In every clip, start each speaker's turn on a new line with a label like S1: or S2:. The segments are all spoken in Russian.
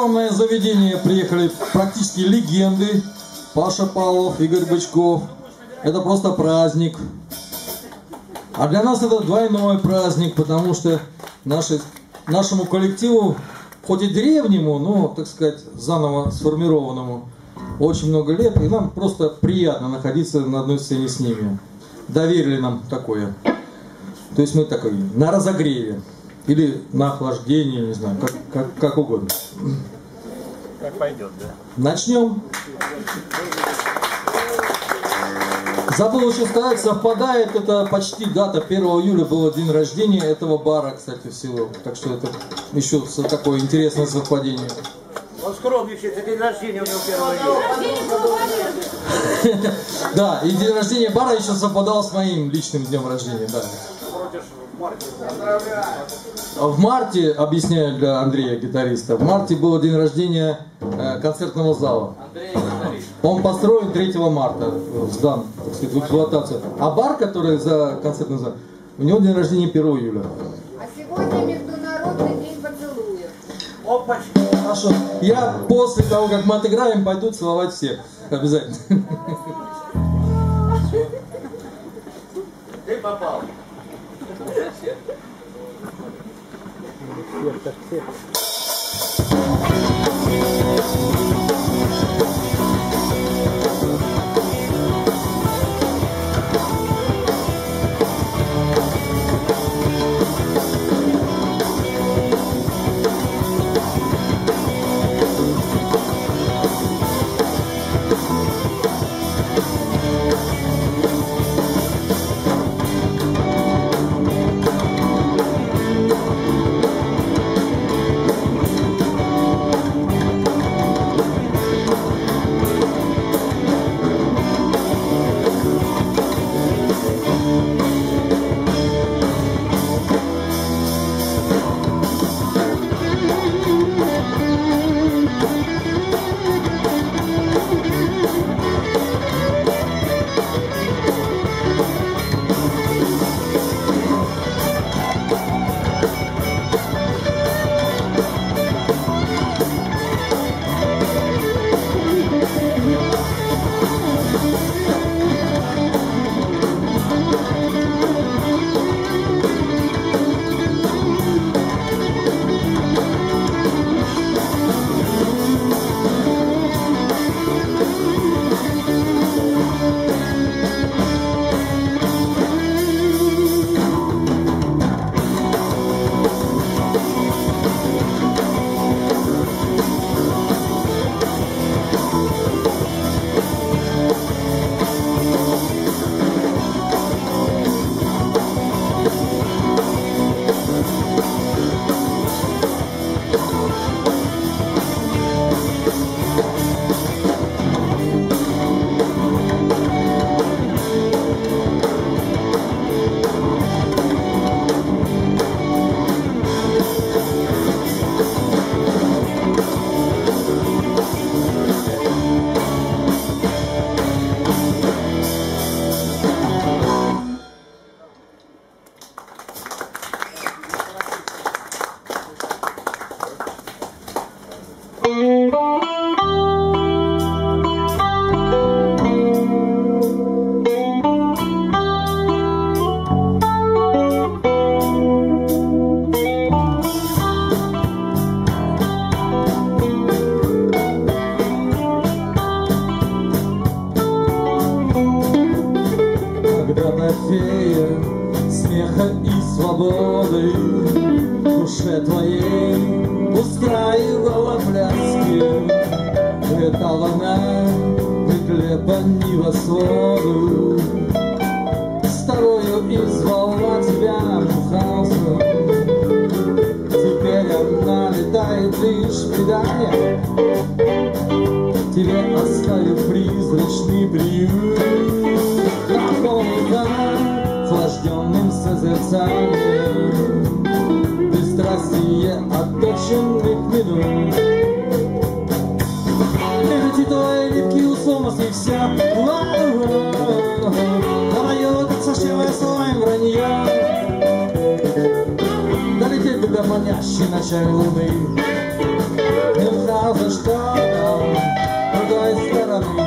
S1: огромное заведение приехали практически легенды. Паша Павлов, Игорь Бычков. Это просто праздник. А для нас это двойной праздник, потому что наши, нашему коллективу, хоть и древнему, но, так сказать, заново сформированному, очень много лет, и нам просто приятно находиться на одной сцене с ними. Доверили нам такое. То есть мы такой на разогреве или на охлаждение, не знаю, как, как, как угодно.
S2: Как пойдет, да?
S1: Начнем. Забыл еще сказать, совпадает это почти дата 1 июля было день рождения этого бара, кстати, всего. Так что это еще такое интересное совпадение.
S2: Он скромничает, день рождения у него 1 июля.
S1: Да, и день рождения бара еще совпадал с моим личным днем рождения, да. В марте, объясняю для Андрея, гитариста, в марте был день рождения э, концертного зала. Он построен 3 марта, э, сдан, так сказать, в эксплуатацию. А бар, который за концертный зал, у него день рождения 1 июля.
S3: А сегодня Международный день поцелуев.
S2: Опачки.
S1: Хорошо. Я после того, как мы отыграем, пойду целовать всех. Обязательно.
S2: Ты попал.
S1: Когда-то метле по небосводу, с тобою и звала тебя Мюнхгаузен. Теперь она летает лишь предание, Тебе оставив призрачный приют Наполнена охлажденным созерцанием. Бесстрастие отточенных минут будто манящий началь луны. Не за что нам другой стороны,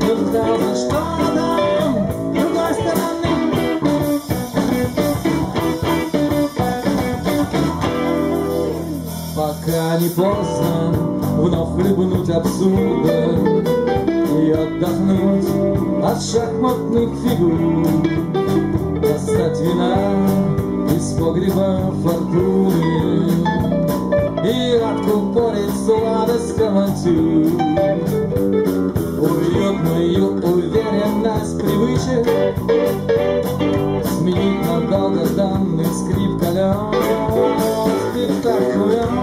S1: не за что нам другой стороны. Пока не поздно вновь хлебнуть абсурда и отдохнуть от шахматных фигур, достать вина из погреба фортуны. И радку порит сладость кавачу Уютную уверенность привычек Сменить на долгожданный скрип колес. Спектаклем,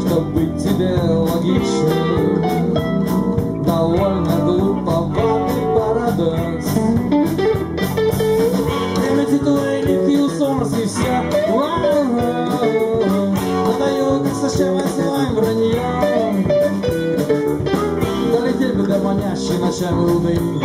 S1: чтобы быть тебе логичным. travel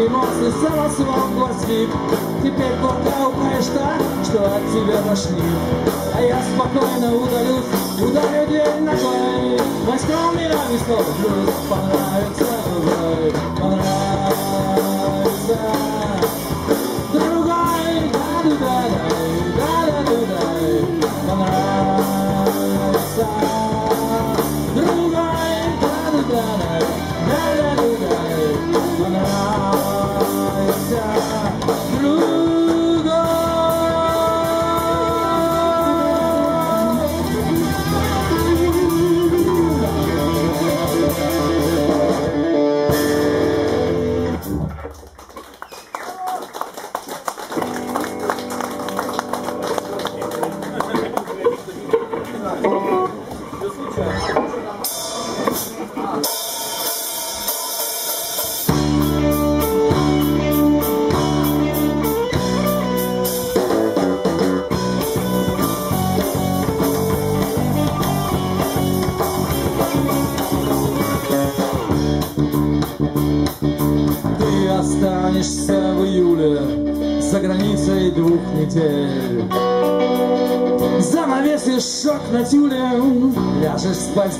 S1: me mostre se ela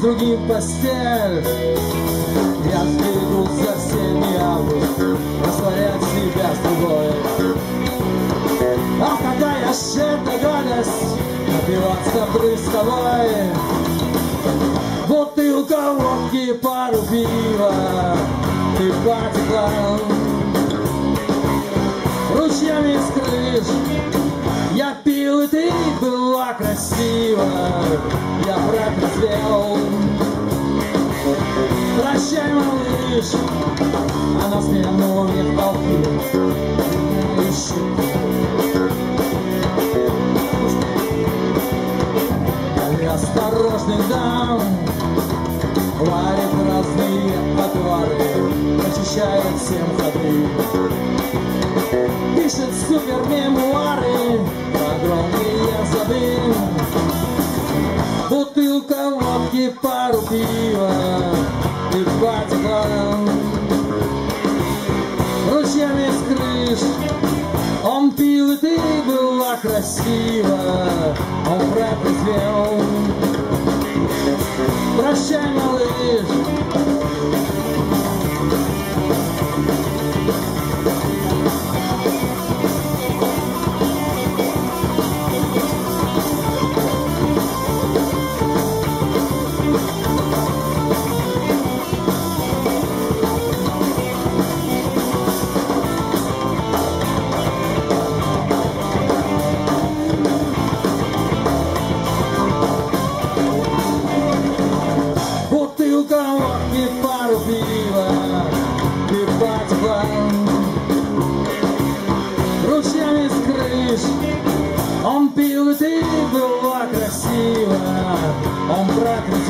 S1: другую постель. тротуары Очищает всем ходы. Пишет супер мемуары Огромные сады Бутылка водки, пару пива И потекла Ручьями с крыш Он пил и ты была красива. Он рэп извел Прощай, малыш.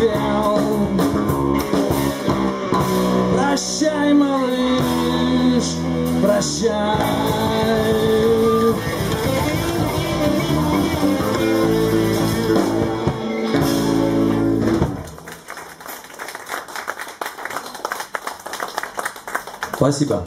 S1: пел Прощай, малыш, прощай Спасибо.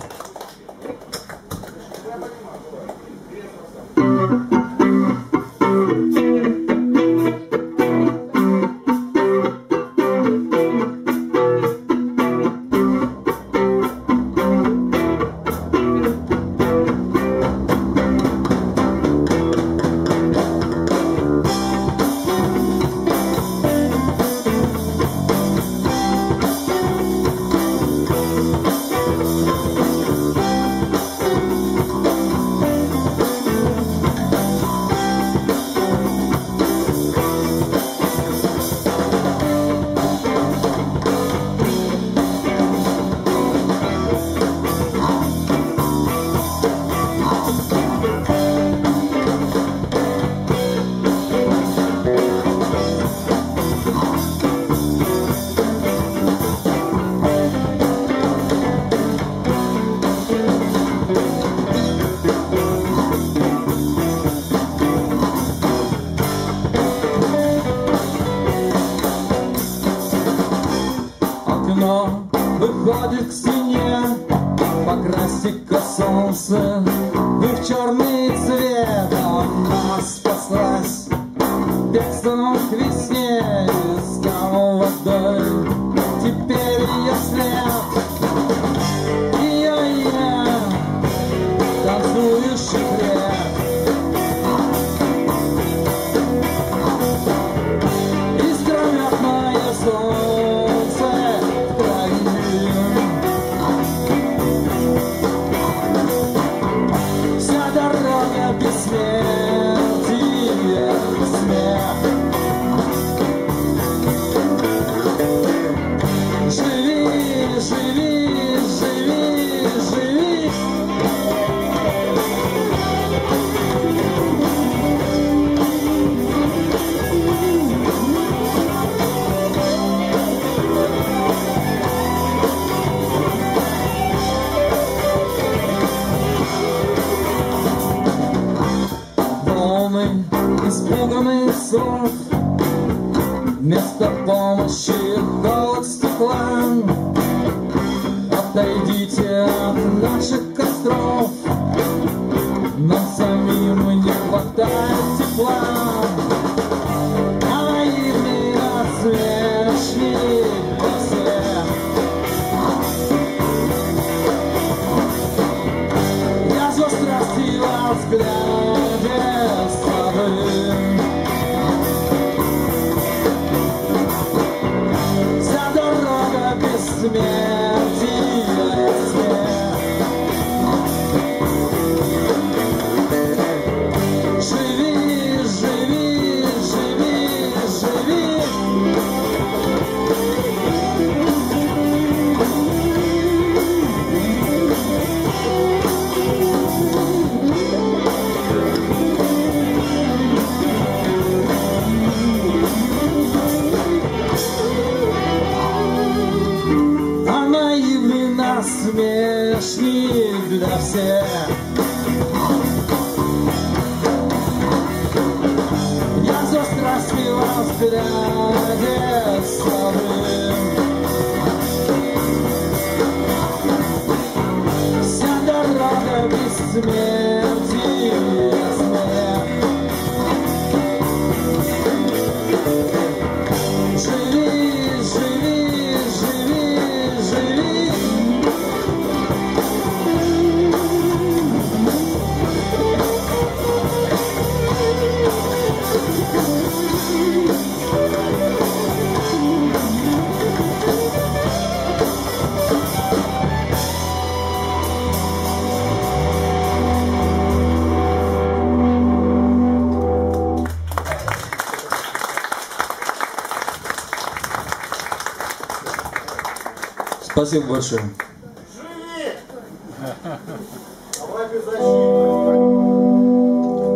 S1: Спасибо большое.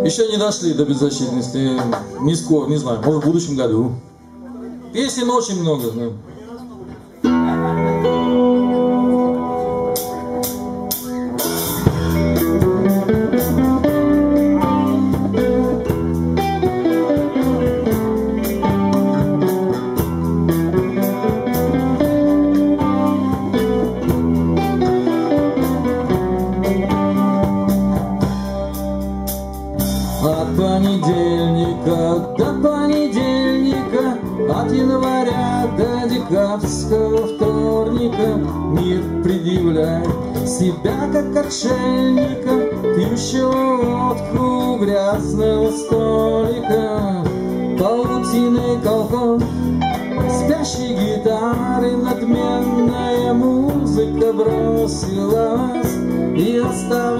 S1: Еще не дошли до беззащитности. Не скоро, не знаю, может в будущем году. Песен очень много, знаем. отшельника, пьющего водку грязного столика, паутины колкон, спящей гитары надменная музыка бросилась и оставила.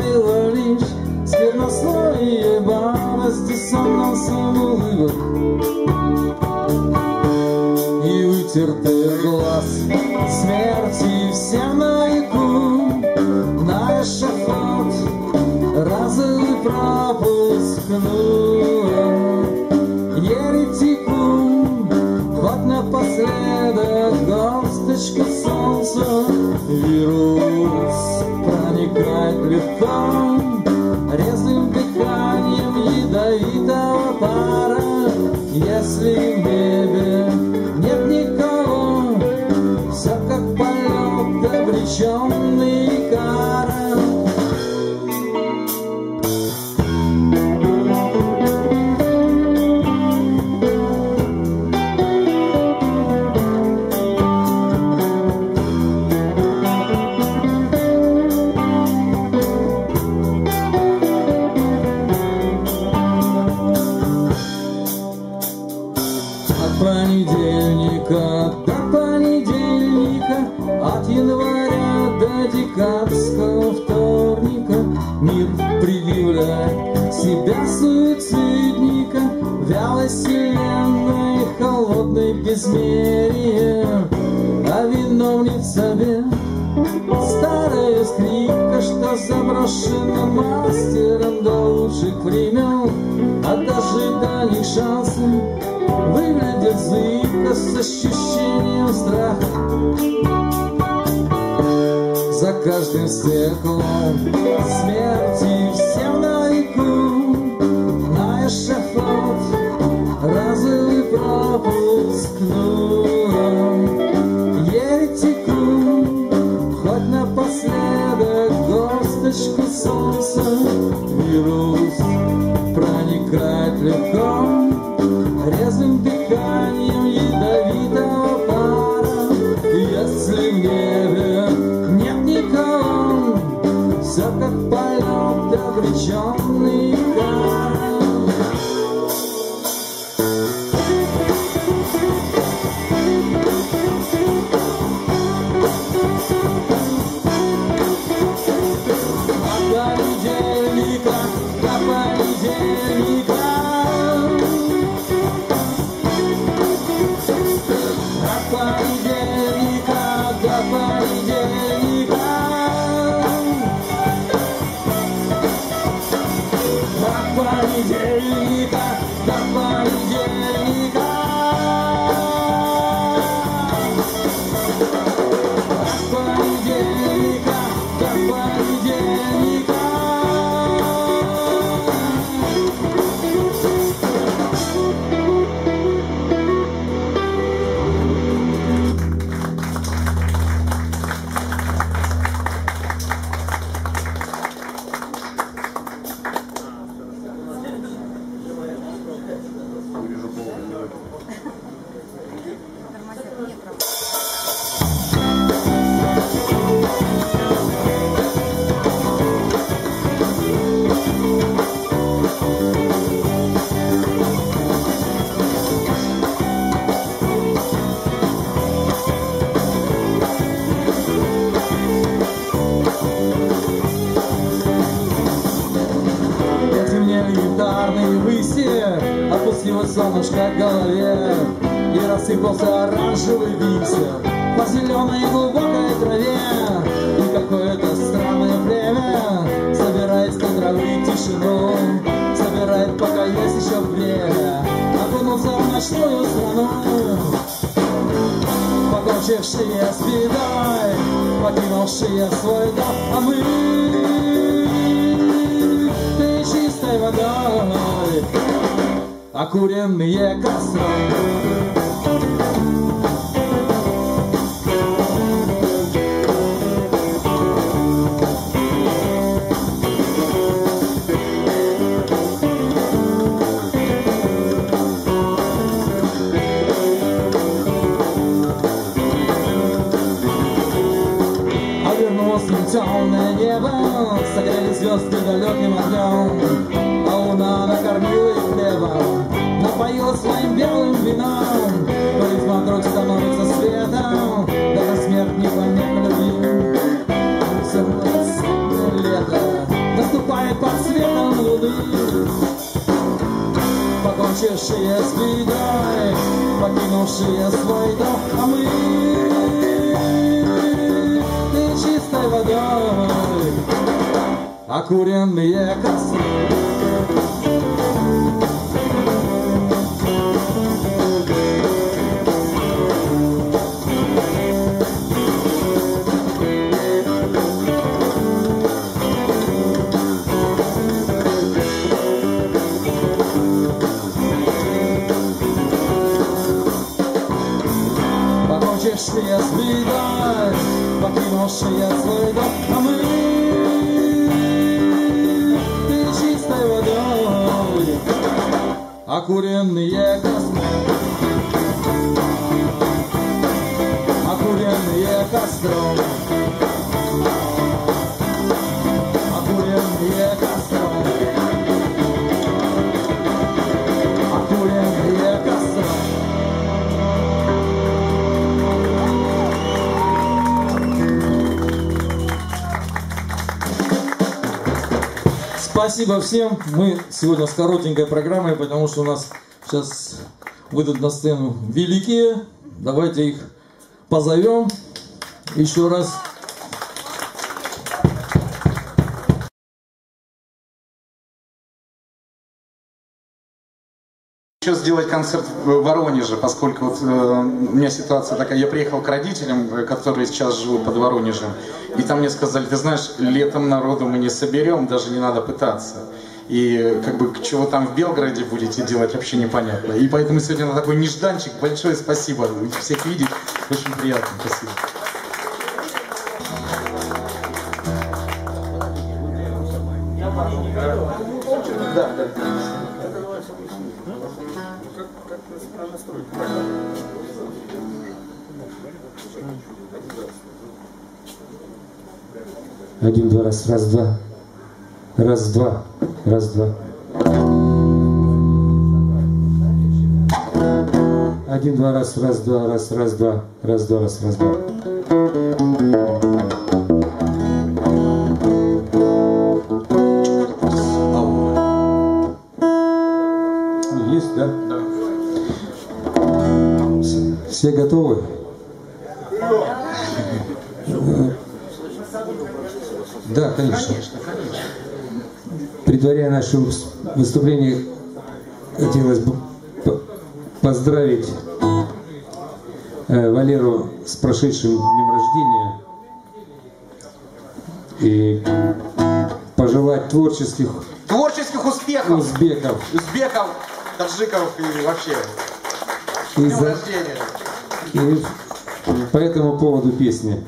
S1: phone. шее свой да, а мы ты чистой водой, окуренные костром. уехавшие спиной, покинувшие свой дом, а мы ты чистой водой, окуренные а костры. покинувшие свой дом, покинувшие свой дом, а мы чистой водой, окуренные космы. Спасибо всем. Мы сегодня с коротенькой программой, потому что у нас сейчас выйдут на сцену великие. Давайте их позовем еще раз.
S4: Сейчас сделать концерт в Воронеже, поскольку вот, э, у меня ситуация такая, я приехал к родителям, э, которые сейчас живут под Воронежем, и там мне сказали, ты знаешь, летом народу мы не соберем, даже не надо пытаться. И как бы чего там в Белгороде будете делать, вообще непонятно. И поэтому сегодня на такой нежданчик большое спасибо. Всех видеть, очень приятно, спасибо.
S5: Один, два, раз, раз, два. Раз, два. Раз, два. Один, два, раз, раз, два, раз, раз, два. Раз, два, раз, раз, два. Есть, да? Все готовы? Да, конечно. Предваряя наше выс- выступление, хотелось бы поздравить э, Валеру с прошедшим днем рождения и пожелать творческих
S4: Творческих успехов!
S5: узбеков
S4: Узбеков, таджиков и вообще.
S5: и,
S4: Днем
S5: за-
S4: рождения!
S5: и по этому поводу песни.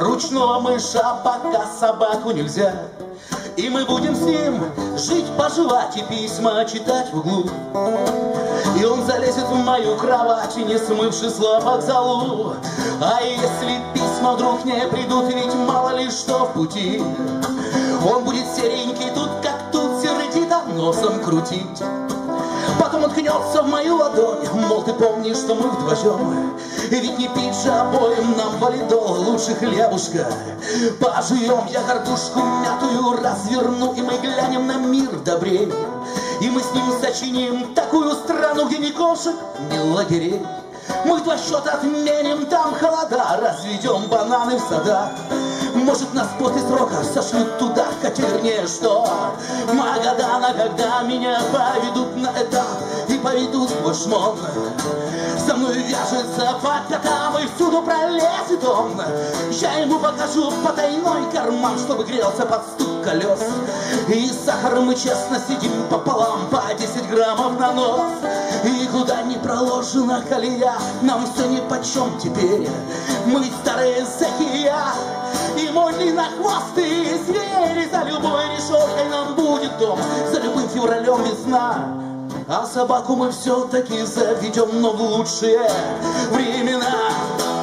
S6: Ручного мыша, пока собаку нельзя. И мы будем с ним жить, поживать и письма читать в углу. И он залезет в мою кровать, и не смывши с залу. А если письма вдруг не придут, ведь мало ли что в пути. Он будет серенький тут, как тут, сердито носом крутить. Потом уткнется в мою ладонь Мол, ты помнишь, что мы вдвоем ведь не пить же обоим нам валидол Лучше хлебушка Пожуем я горбушку мятую Разверну, и мы глянем на мир добрее И мы с ним сочиним такую страну Где ни кошек, ни лагерей мы два счета отменим, там холода, разведем бананы в садах. Может, нас после срока сошлют туда, хотя вернее, что Магадана, когда меня поведут на этап и поведут сквозь шмон. Со мной вяжется по пятам и всюду пролезет он. Я ему покажу потайной карман, чтобы грелся под стук колес. И с сахаром мы честно сидим пополам по 10 граммов на нос. И куда не проложена колея, нам все ни почем теперь. Мы старые зэки, я и мой длиннохвостый зверь. И за любой решеткой нам будет дом, за любым февралем весна. А собаку мы все-таки заведем, но в лучшие времена.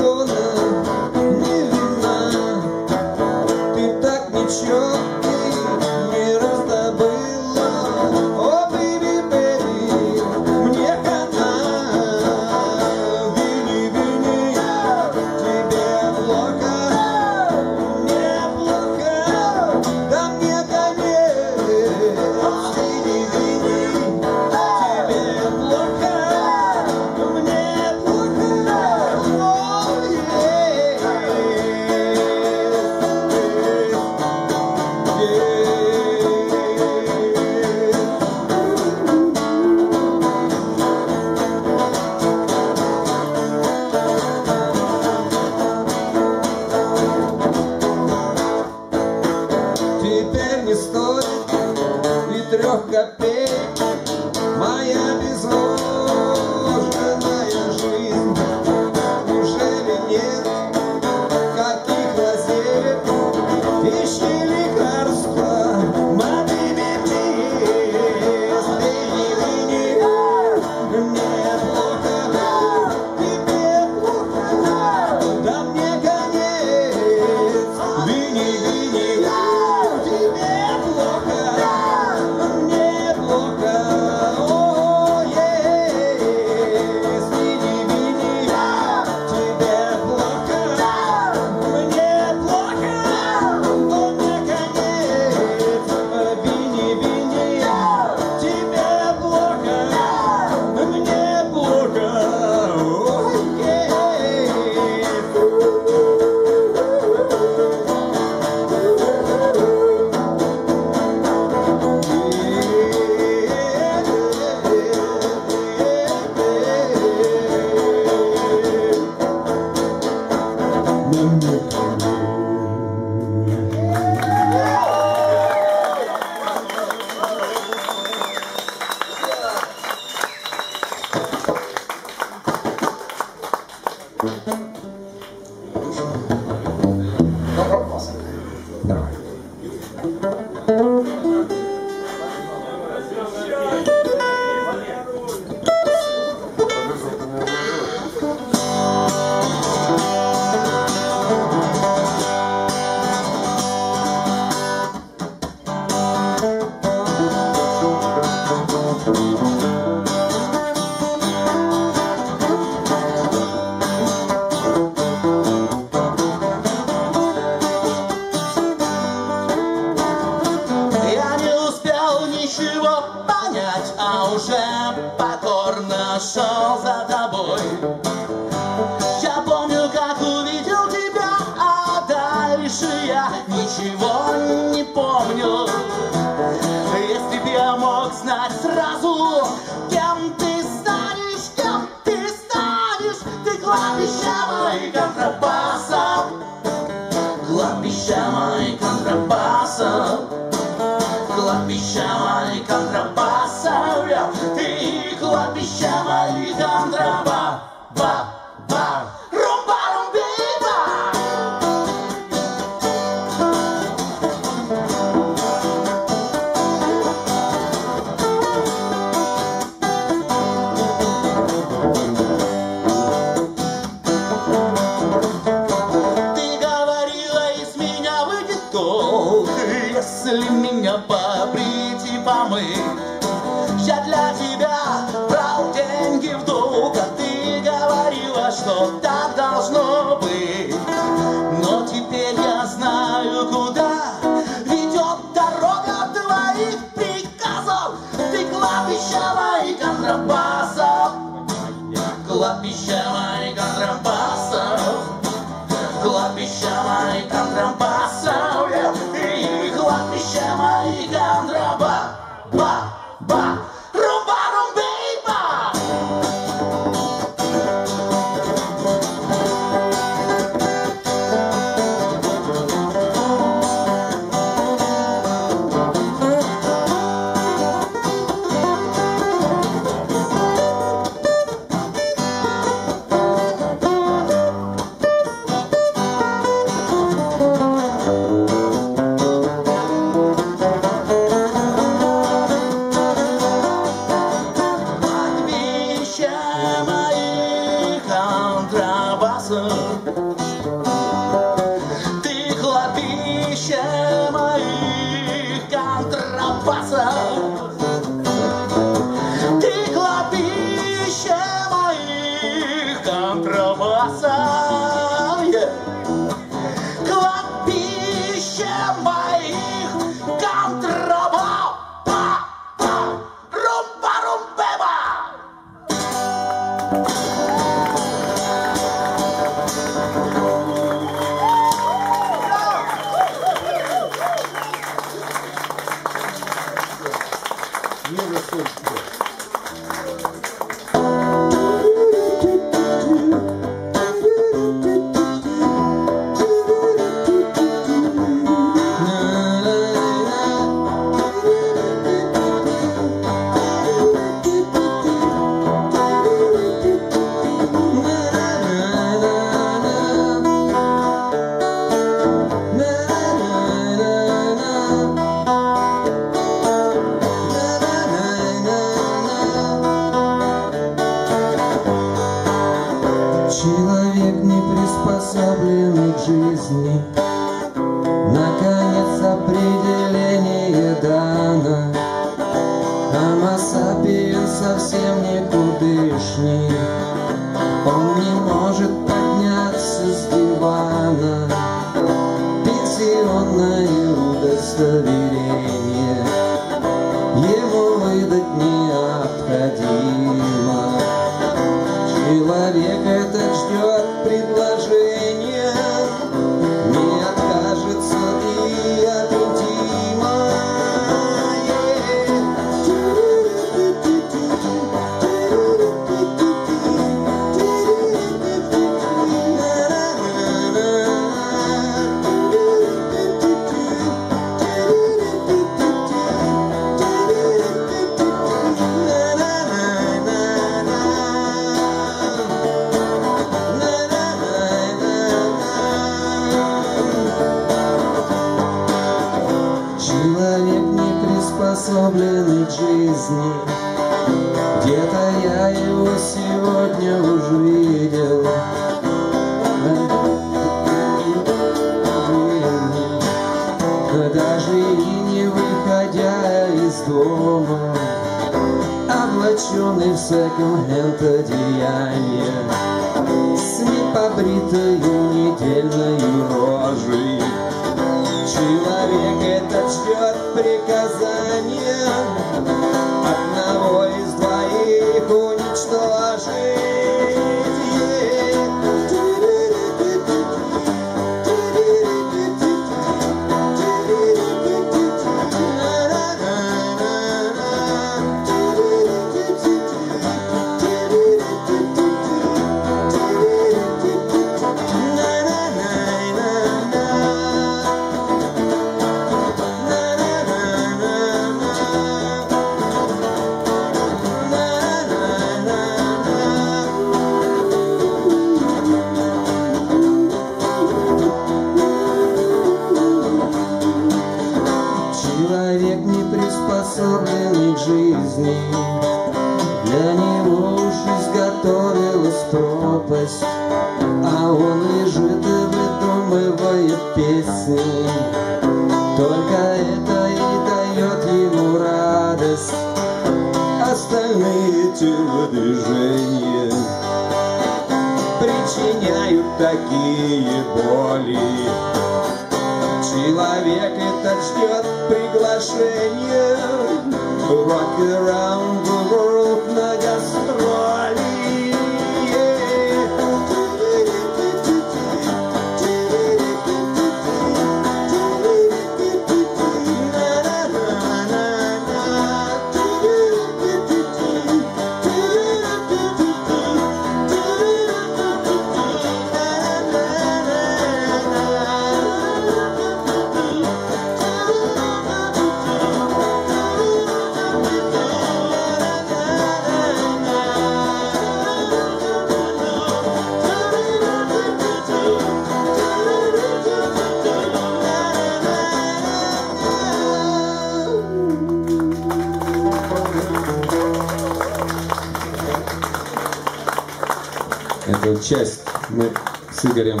S1: часть мы с Игорем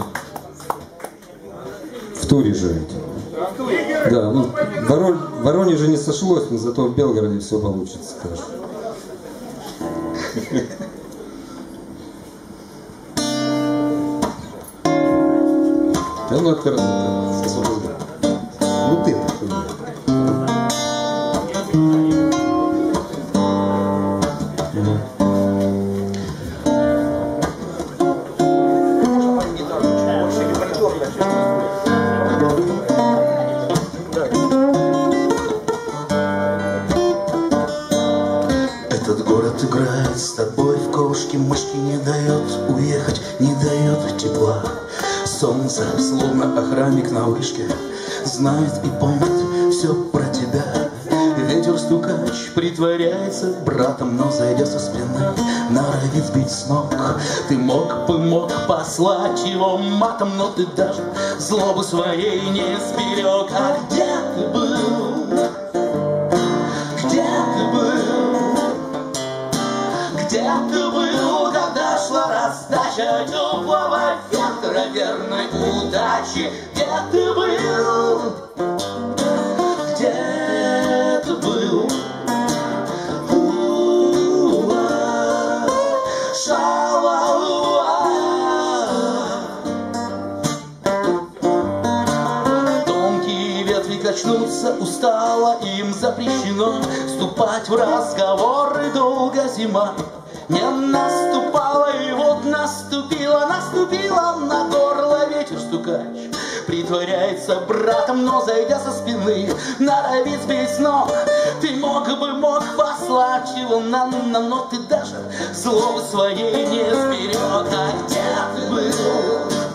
S1: в туре живет. Да, ну, Ворон, Воронеже не сошлось, но зато в Белгороде все получится. Хорошо. Ну,
S6: это мог послать его матом, но ты даже злобу своей не сберег. А где зима не наступала, и вот наступила, наступила на горло ветер стукач. Притворяется братом, но зайдя со спины, норовит без ног. Ты мог бы, мог послать его на на но ты даже зло своей не сберег. А где ты был?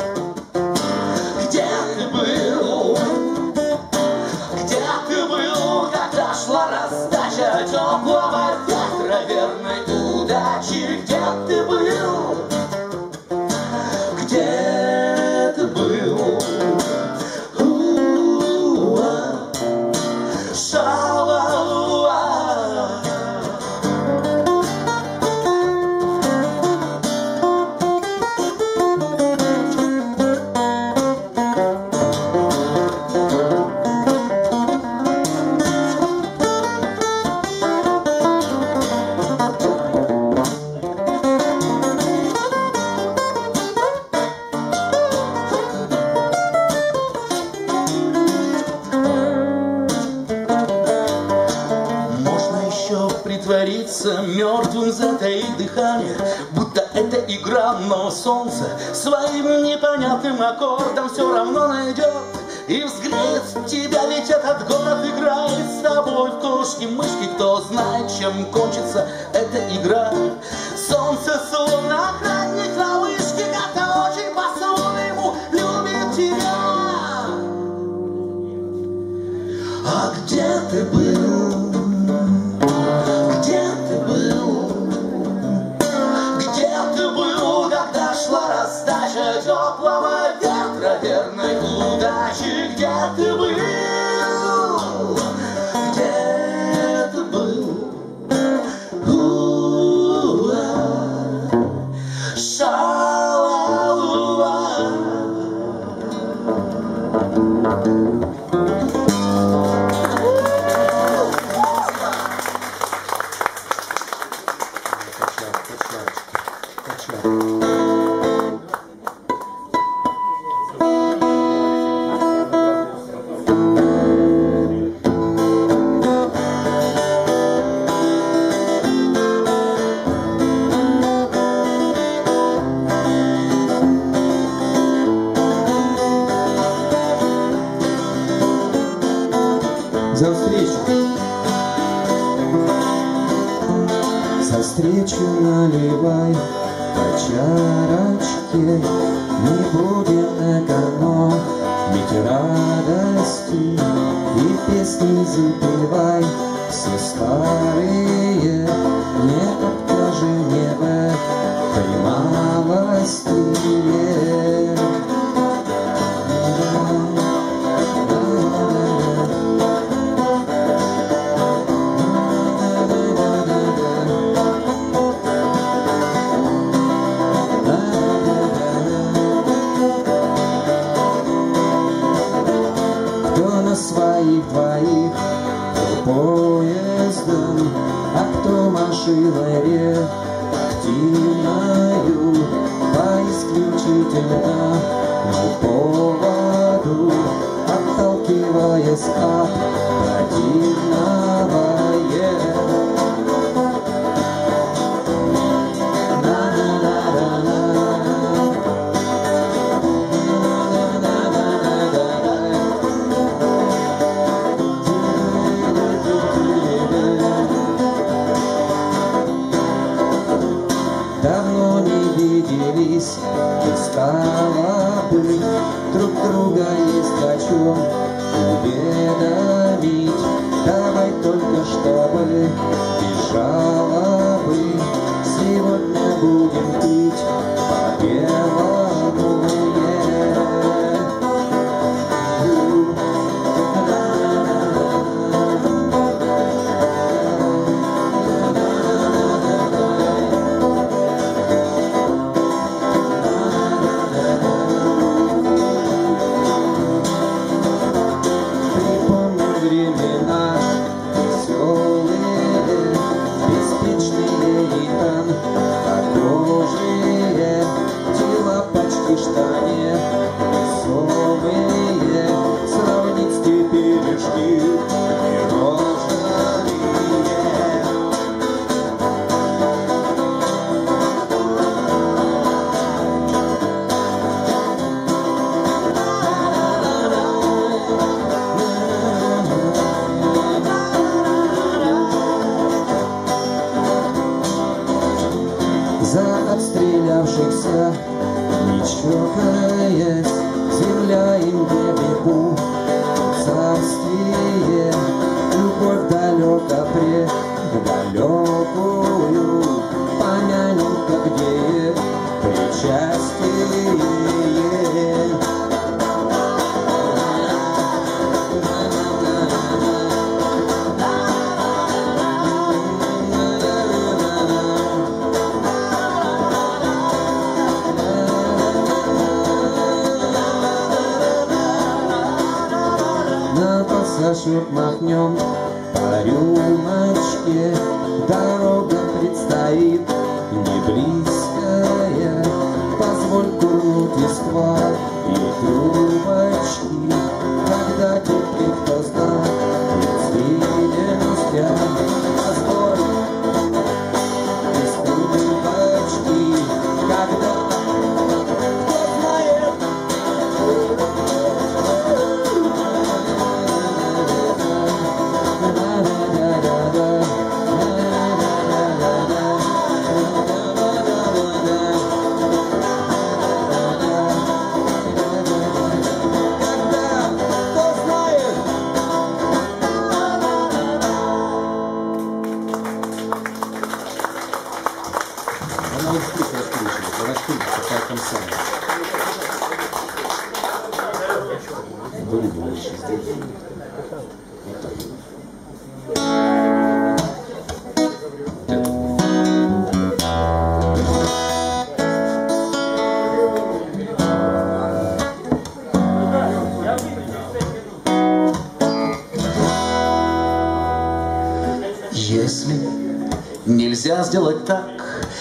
S6: Сделать так,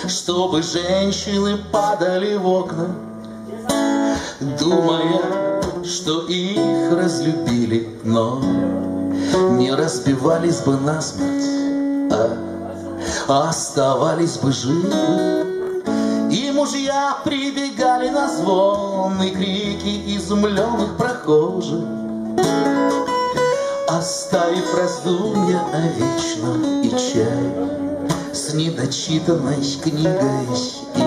S6: чтобы женщины падали в окна, Думая, что их разлюбили, но не разбивались бы насмерть, а оставались бы живы. И мужья прибегали на звон и крики изумленных прохожих, Оставив раздумья о вечном и чай С недочитанной книгой и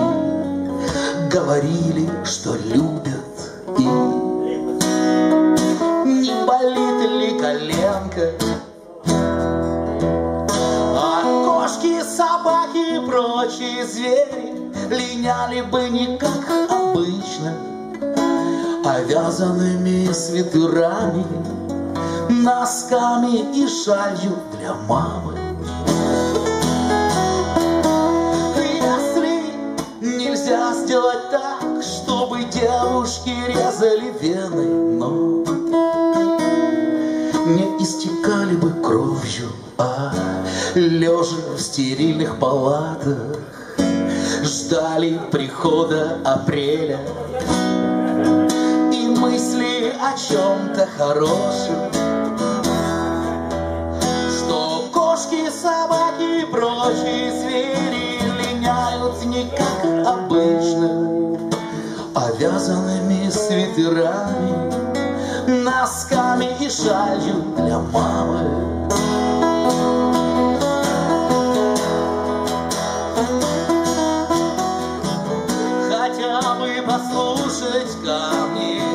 S6: Говорили, что любят и Не болит ли коленка А кошки, собаки и прочие звери Линяли бы не как обычно А вязаными свитерами носками и шалью для мамы. Нельзя сделать так, чтобы девушки резали вены, но не истекали бы кровью, а лежа в стерильных палатах ждали прихода апреля и мысли о чем-то хорошем. Что кошки, собаки и прочие звери линяют не а вязаными свитерами, носками и шалью для мамы. Хотя бы послушать камни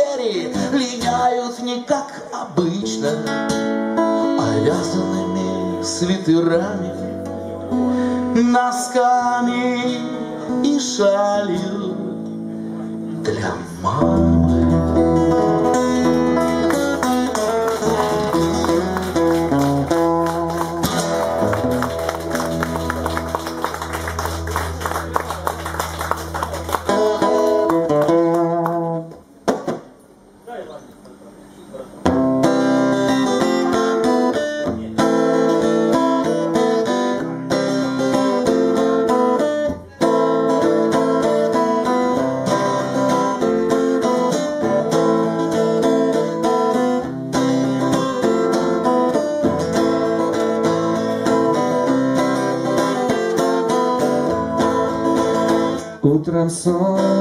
S6: звери линяют не как обычно, а вязаными свитерами, носками и шалью для мамы.
S1: song.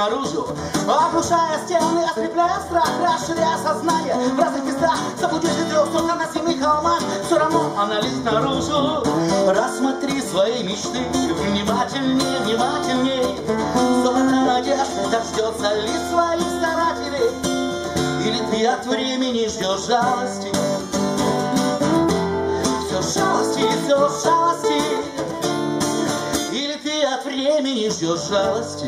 S1: наружу. Обрушая стены, ослепляя страх, расширяя сознание. В разных местах заблудишь трех сотен на семи холмах. Все равно она лезет наружу. Рассмотри свои мечты. Внимательнее, внимательней. Золотая надежда дождется ли своих старателей? Или ты от времени ждешь жалости? Все жалости, все жалости. Или ты от времени ждешь жалости?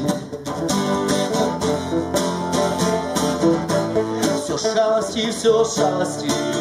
S1: счастье, все счастье.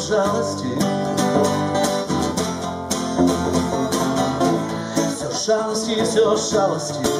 S1: Жалости. Все жалости, все жалости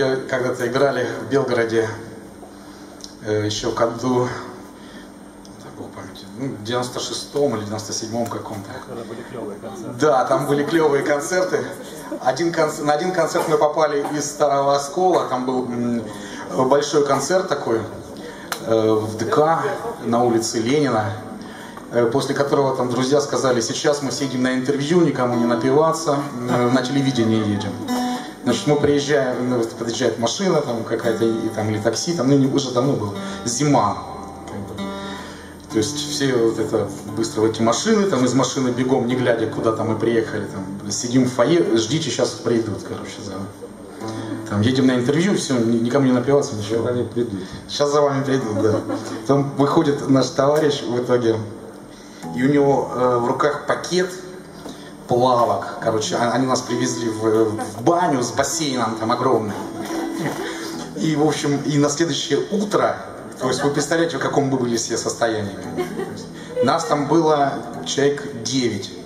S4: ее когда-то играли в Белгороде э, еще в году памяти, ну, 96-м или 97-м каком-то. Да, там были клевые концерты. Один конц- На один концерт мы попали из Старого Оскола, там был большой концерт такой э, в ДК на улице Ленина, э, после которого там друзья сказали, сейчас мы съедем на интервью, никому не напиваться, на телевидение едем. Значит, мы приезжаем, ну, подъезжает машина там какая-то, и, там, или такси, там, ну, не, уже давно было, зима. То есть все вот это быстро в эти машины, там из машины бегом, не глядя, куда там мы приехали, там, сидим в фойе, ждите, сейчас придут, короче, за там едем на интервью, все, ни- никому не напиваться, ничего.
S5: Они придут.
S4: Сейчас за вами придут, да. Там выходит наш товарищ в итоге, и у него э, в руках пакет плавок. Короче, а- они нас привезли в, в баню с бассейном там огромным. И, в общем, и на следующее утро, то есть вы представляете, в каком мы были все состоянии. Нас там было человек 9.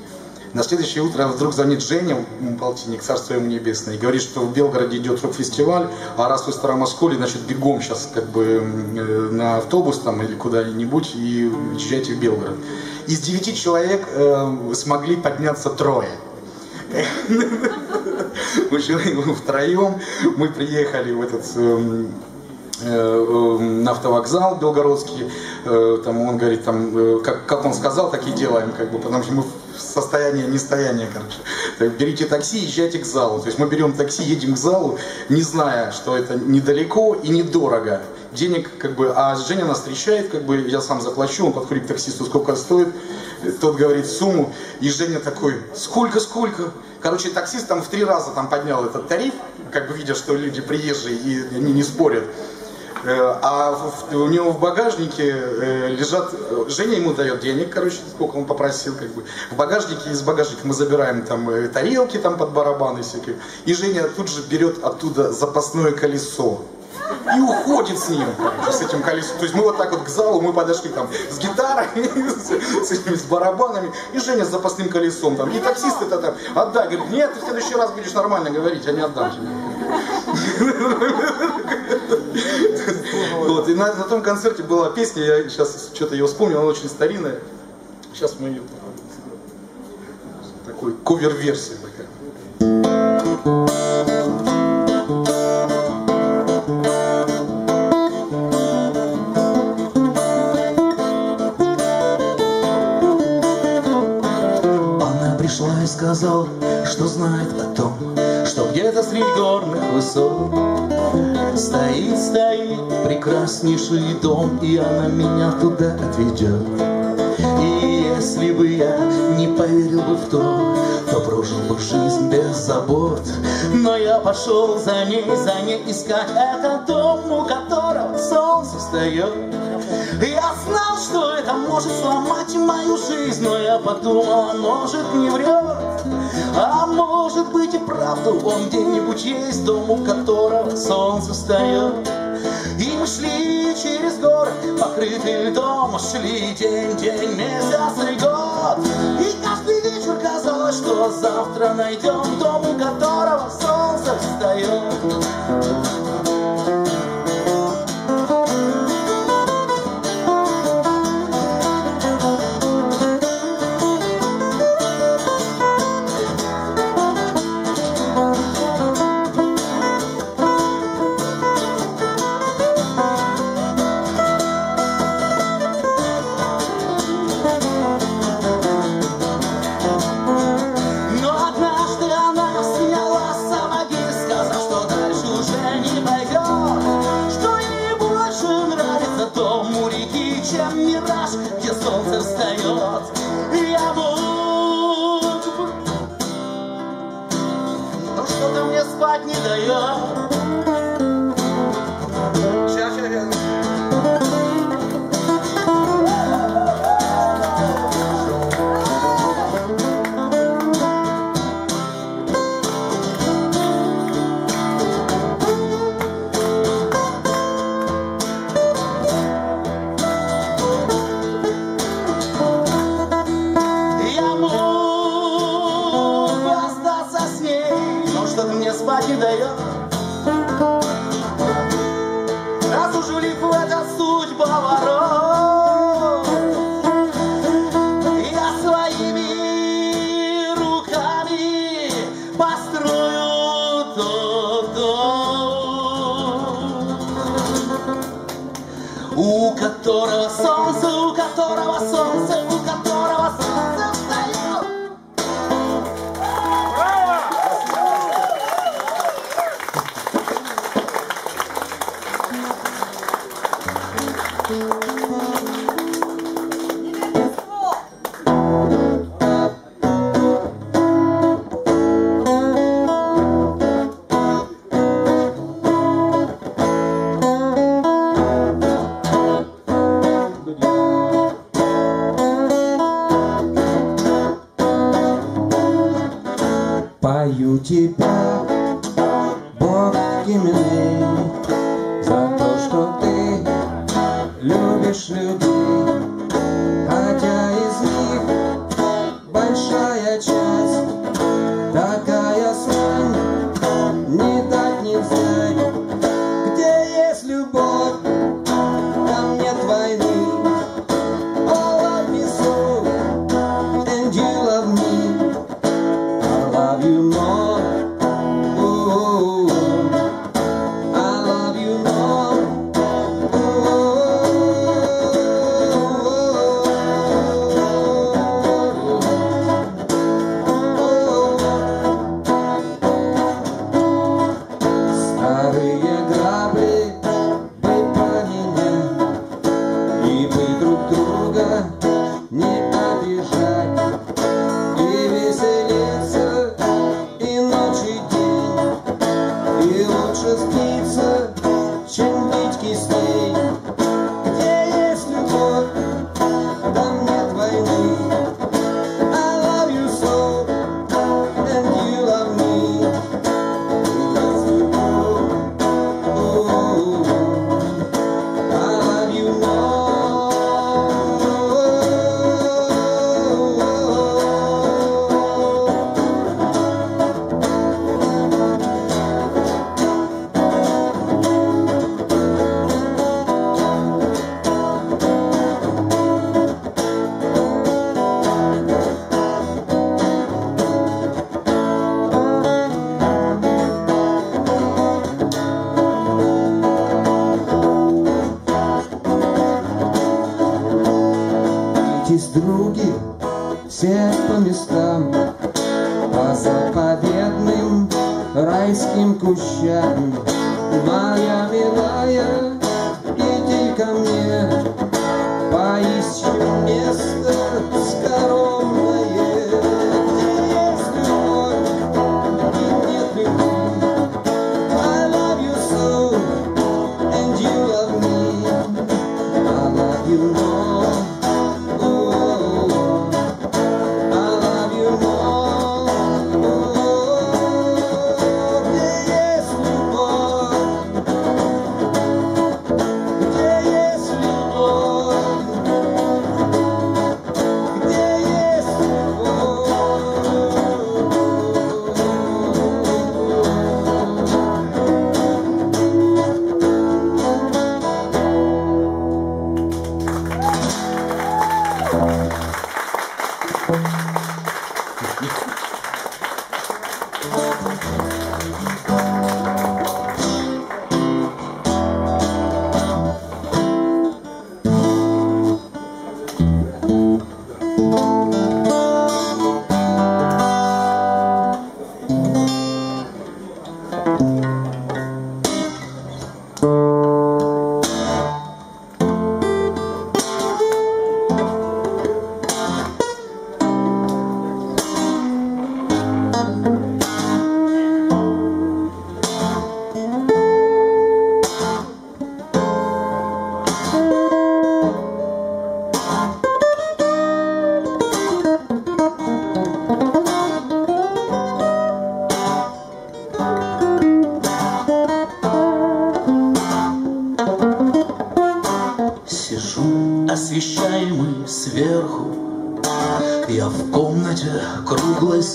S4: На следующее утро вдруг звонит Женя, полтинник, царство ему небесное, и говорит, что в Белгороде идет рок-фестиваль, а раз вы в Старом Осколе, значит, бегом сейчас как бы э, на автобус там или куда-нибудь и езжайте в Белгород. Из девяти человек э, смогли подняться трое. В общем, втроем мы приехали в этот эм, э, э, на автовокзал Белгородский, э, там он говорит, там, э, как, как он сказал, так и делаем, как бы, потому что мы в состоянии нестояния, короче. Так, берите такси, езжайте к залу. То есть мы берем такси, едем к залу, не зная, что это недалеко и недорого. Денег, как бы, а Женя нас встречает, как бы, я сам заплачу, он подходит к таксисту, сколько стоит, тот говорит сумму, и Женя такой, сколько, сколько? Короче, таксист там в три раза там поднял этот тариф, как бы видя, что люди приезжие и они не спорят. Э, А у него в багажнике э, лежат, Женя ему дает денег, короче, сколько он попросил, как бы. В багажнике, из багажника мы забираем там э, тарелки там под барабаны всякие. И Женя тут же берет оттуда запасное колесо. И уходит с ним, короче, с этим колесом. То есть мы вот так вот к залу, мы подошли там с гитарой, с, этими, с барабанами, и Женя с запасным колесом там. И таксист это там, отдай, говорит, нет, ты в следующий раз будешь нормально говорить, я не отдам тебе. Вот, и на, на том концерте была песня, я сейчас что-то ее вспомнил, она очень старинная. Сейчас мы ее такой ковер-версия такая.
S6: И сказала, что знает о том, что где-то среди горных высот стоит, стоит прекраснейший дом, и она меня туда отведет. И если бы я не поверил бы в то, то прожил бы жизнь без забот. Но я пошел за ней, за ней искать этот дом, у которого солнце встает. Может сломать мою жизнь, но я подумал, а может не врет. А может быть и правду, он где-нибудь есть дом, у которого солнце встает. И мы шли через горы, покрытые льдом, шли день, день, месяц и год. И каждый вечер казалось, что завтра найдем дом, у которого солнце встает.
S1: batideiros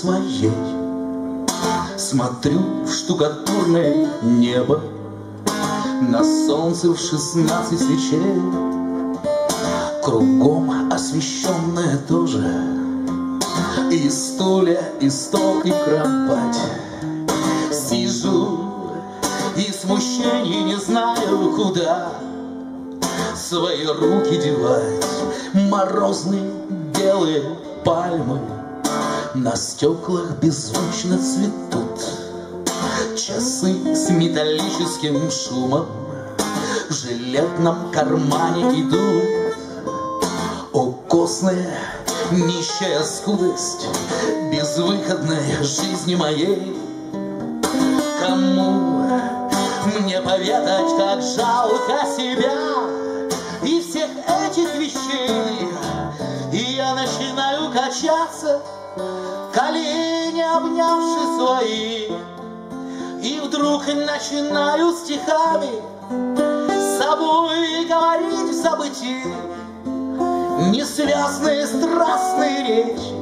S1: своей. Смотрю в штукатурное небо На солнце в шестнадцать свечей. Кругом освещенное тоже И стулья, и стол, и кровать. Сижу и смущение не знаю куда Свои руки девать. Морозные белые пальмы на стеклах беззвучно цветут Часы с металлическим шумом. В жилетном кармане идут Укосная нищая скудость Безвыходная жизни моей. Кому мне поведать, как жалко себя И всех этих вещей? И я начинаю качаться колени
S6: обнявши свои, И вдруг начинаю стихами С собой говорить в забытии Несвязные страстные речи,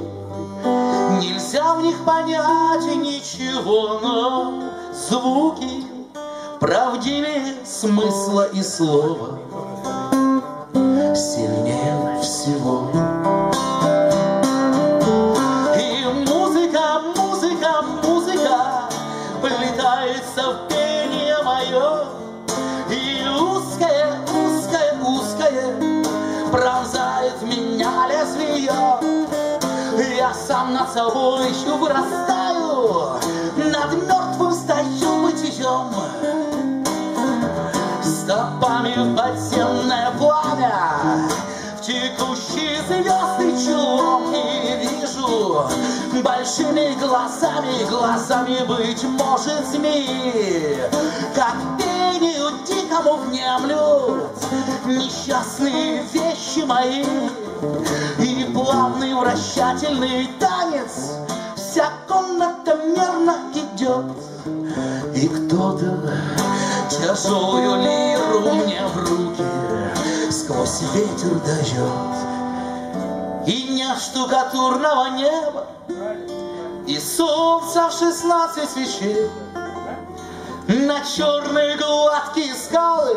S6: Нельзя в них понять ничего, но звуки Правдивее смысла и слова Сильнее всего. Собой вырастаю Над мертвым стою бытием Стопами в подземное пламя В текущие звезды чулок И вижу. Большими глазами Глазами, быть может, змеи Как пению дикому внемлют Несчастные вещи мои плавный вращательный танец. Вся комната мерно идет. И кто-то тяжелую лиру мне в руки Сквозь ветер дает. И нет штукатурного неба И солнца шестнадцать свечей. На черные гладкие скалы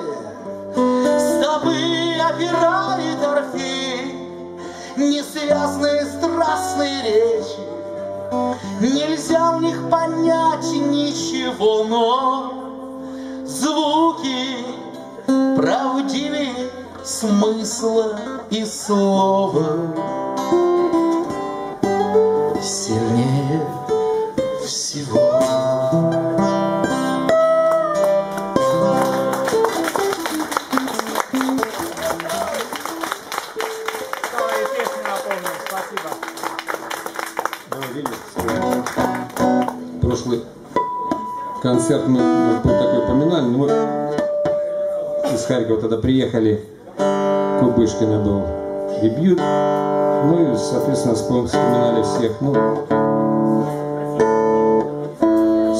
S6: Стопы опирает Орфей Несвязные страстные речи Нельзя в них понять ничего, но звуки правдивее смысла и слова сильнее всего.
S7: Прошлый концерт мы был такой поминальный. Мы из Харькова тогда приехали, Кубышкина был дебют. Ну и, соответственно, вспом- вспоминали всех, ну,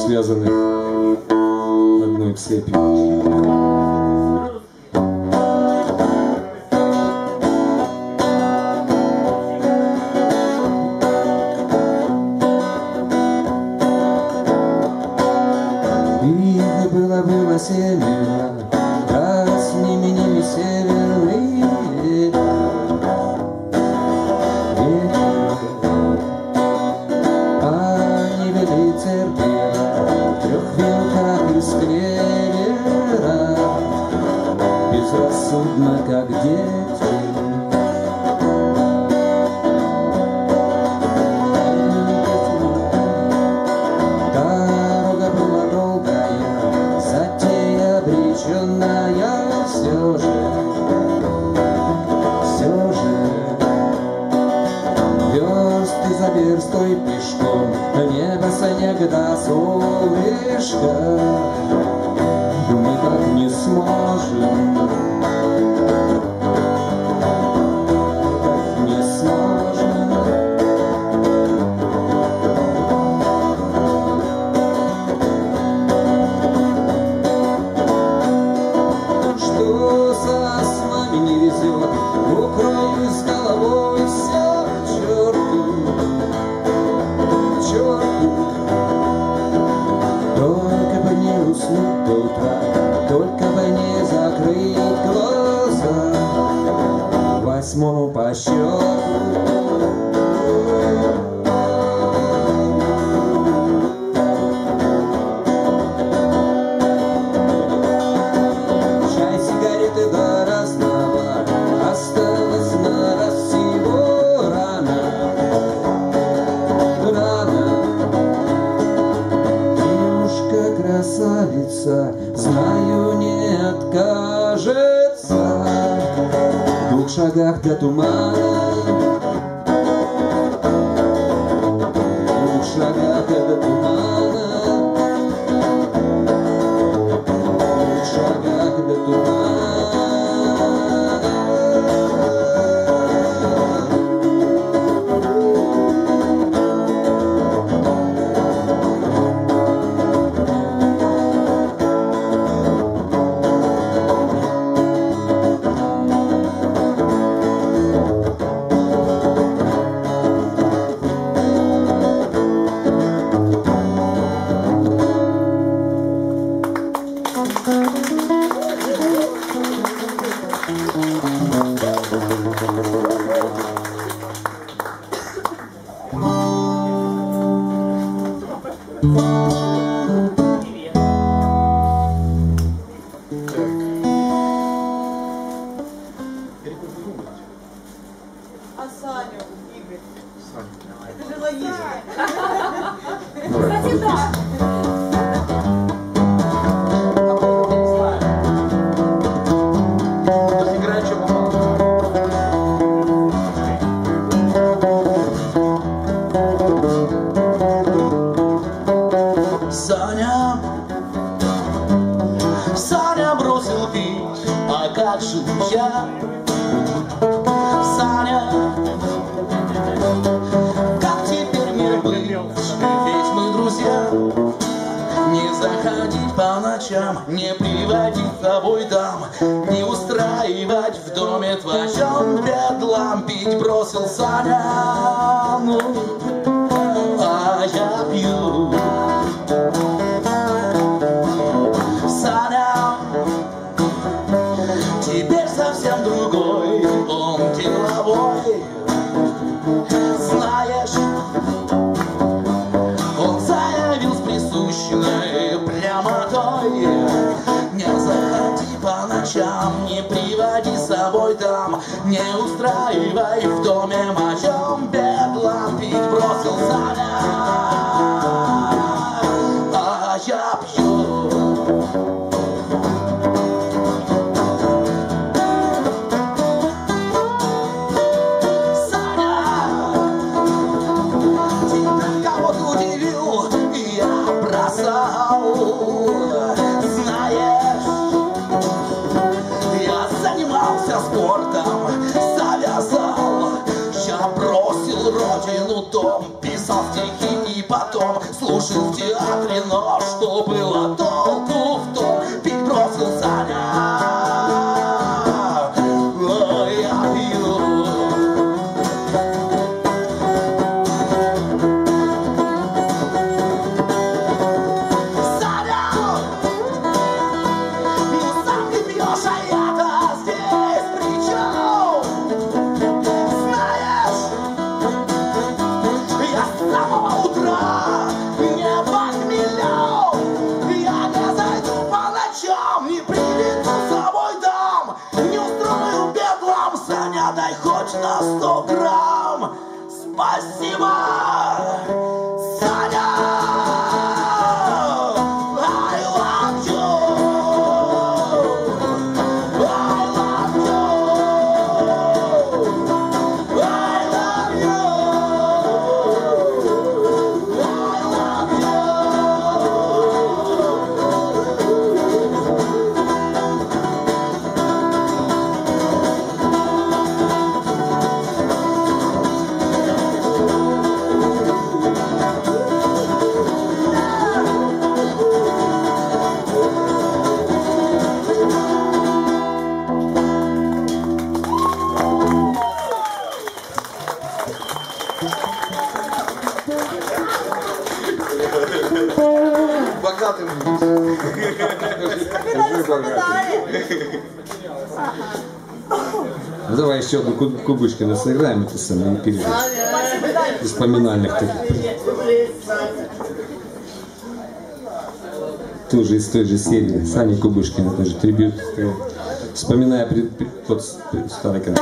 S7: связанных одной цепью.
S1: Семеро, да с ними ними северный ветер. Ветер. Они вели терпела в трех вилках из клевера, Безрассудно, как дети.
S6: Thank you. Сто грамм. Спасибо!
S8: Ну, давай еще одну кубышку на сыграем, это самое, не переживай. Из поминальных таких. Тоже из той же серии. Саня Кубышкина тоже трибют. Вспоминая пред, пред, под старый
S1: конец.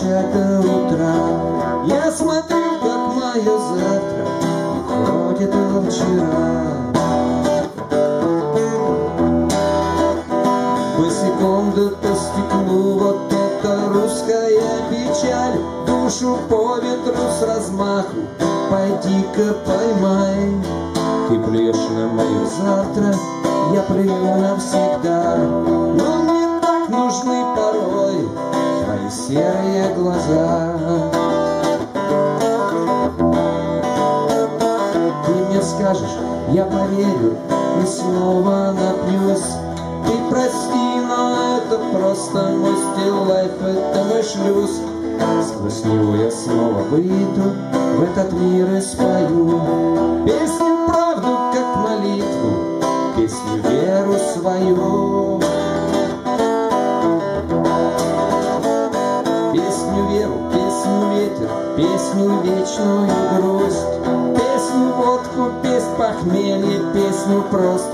S1: Sẽ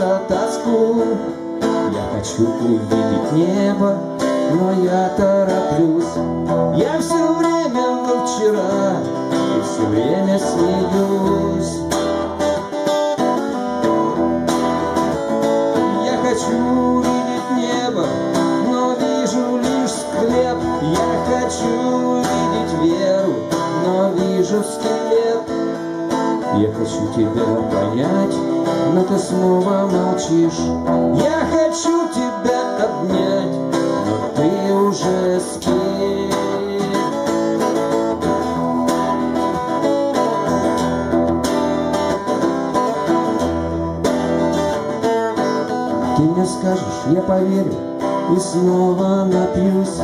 S1: просто тоску. Я хочу увидеть небо, но я тороплюсь. Я все время вчера и все время. Я ты снова молчишь. Я хочу тебя обнять, но ты уже спишь. Ты мне скажешь, я поверю и снова напьюсь.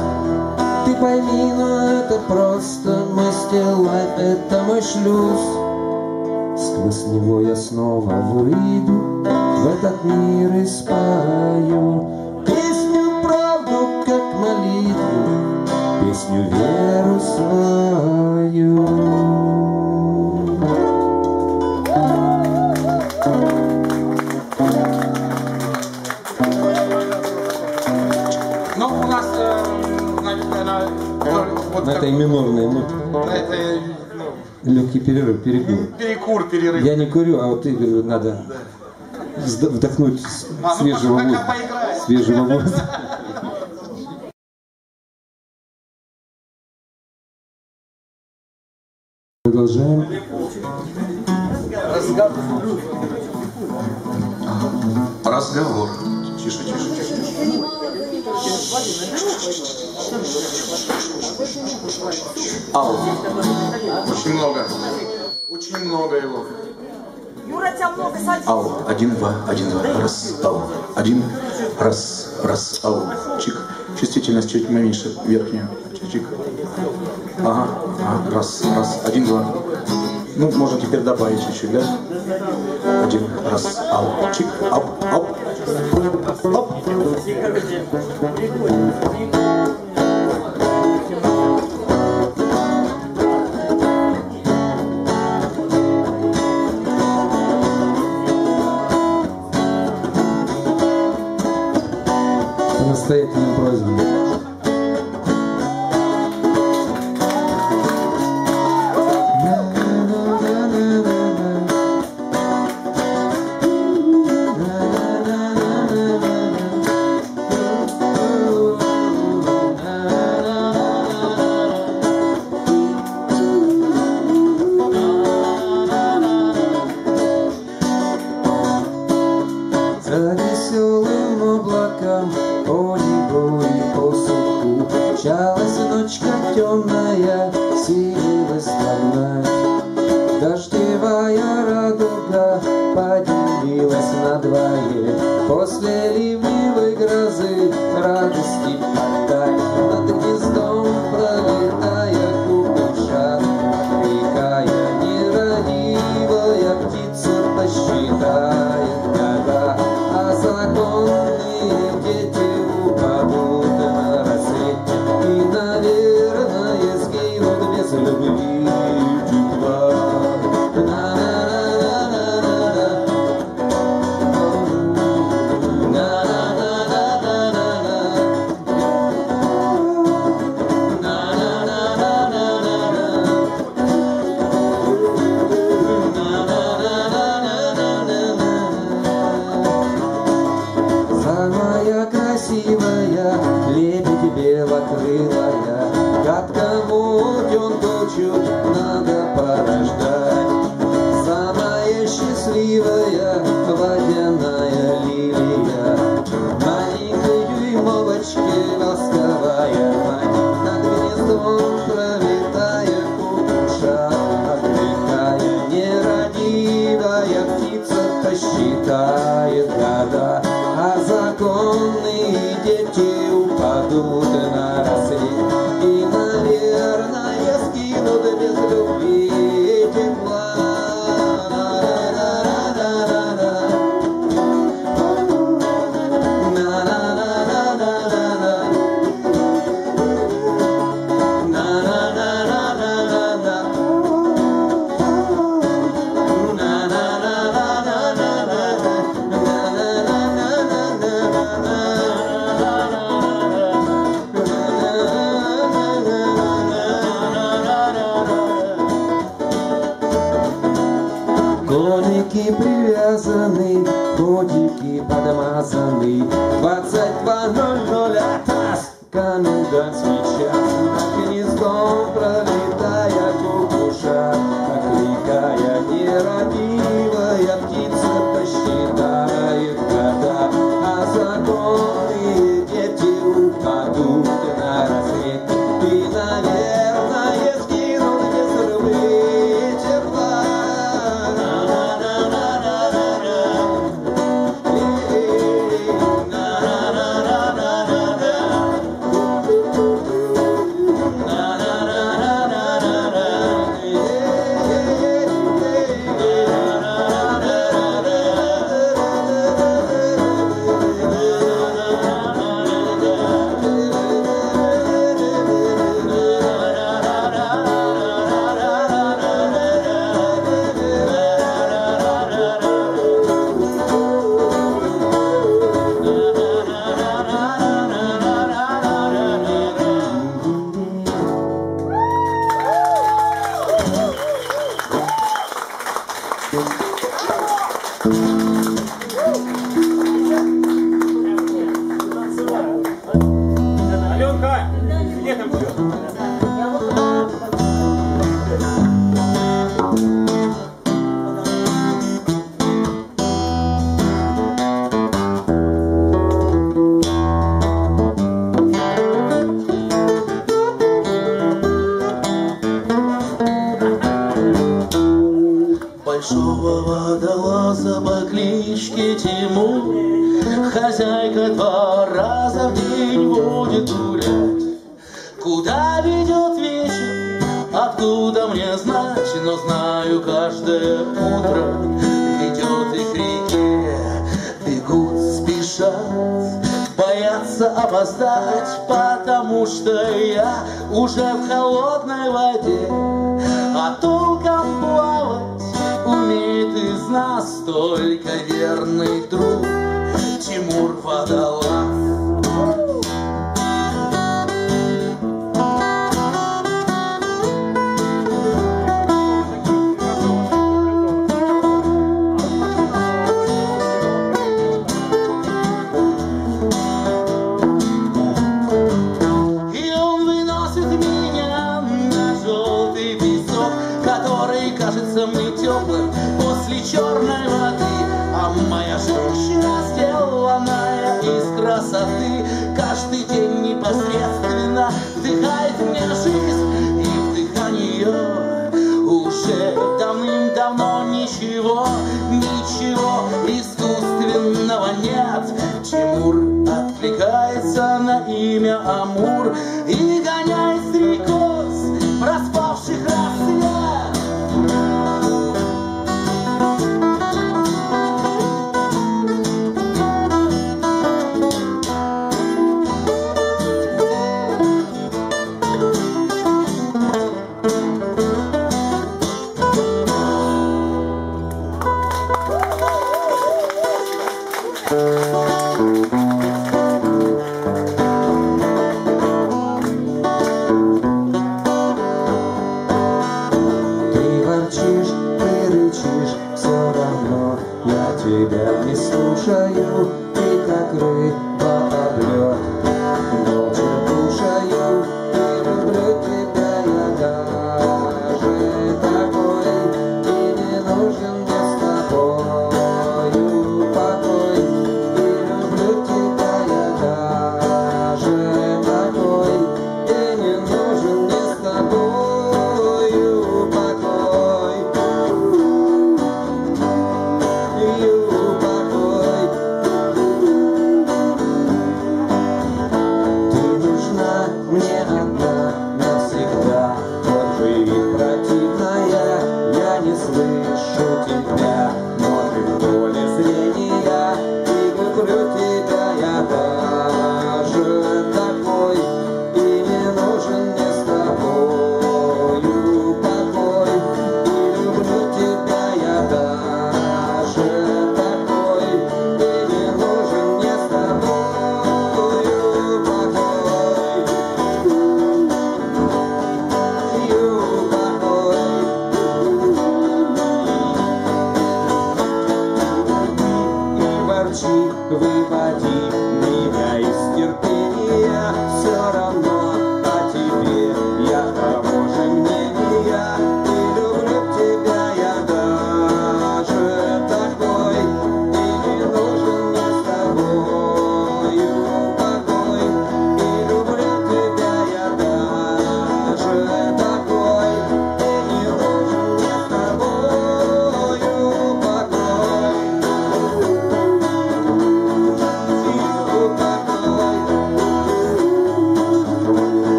S1: Ты пойми, но это просто мой стил лайф, это мой шлюз.
S9: Перекур,
S10: перерыв.
S9: Я не курю, а вот Игорю надо взд- вдохнуть
S10: А, ну,
S9: свежего
S10: пока
S9: воздуха. Свежего воздуха. Продолжаем.
S10: Разговор. Тише, тише, тише, тише. Ау. Очень много. Очень много его.
S11: Юра, тебя много садись.
S4: Ау, один, два, один, два, раз, ау, один, раз, раз, ау, чик. Чувствительность чуть меньше, верхнюю, чик. Ага, ага, раз, раз, один, два. Ну, можно теперь добавить чуть-чуть, да? Один, раз, ау, чик, ап, ап, ап.
S9: По настоятельным просьбам.
S1: За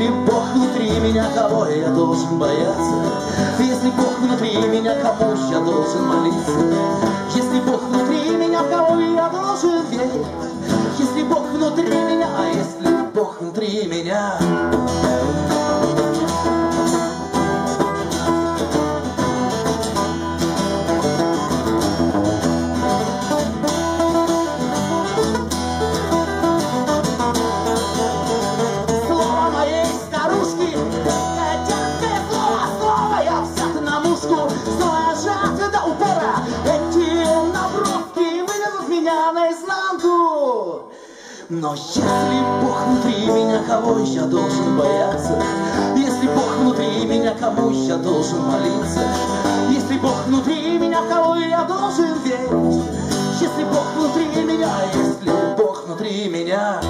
S6: Если Бог внутри меня, кого я должен бояться? Если Бог внутри меня, кому я должен молиться? Если Бог внутри меня, кого я должен верить? Если Бог внутри меня, а если Бог внутри меня? Но если Бог внутри меня, кого я должен бояться? Если Бог внутри меня, кому я должен молиться? Если Бог внутри меня, кого я должен верить? Если Бог внутри меня, если Бог внутри меня,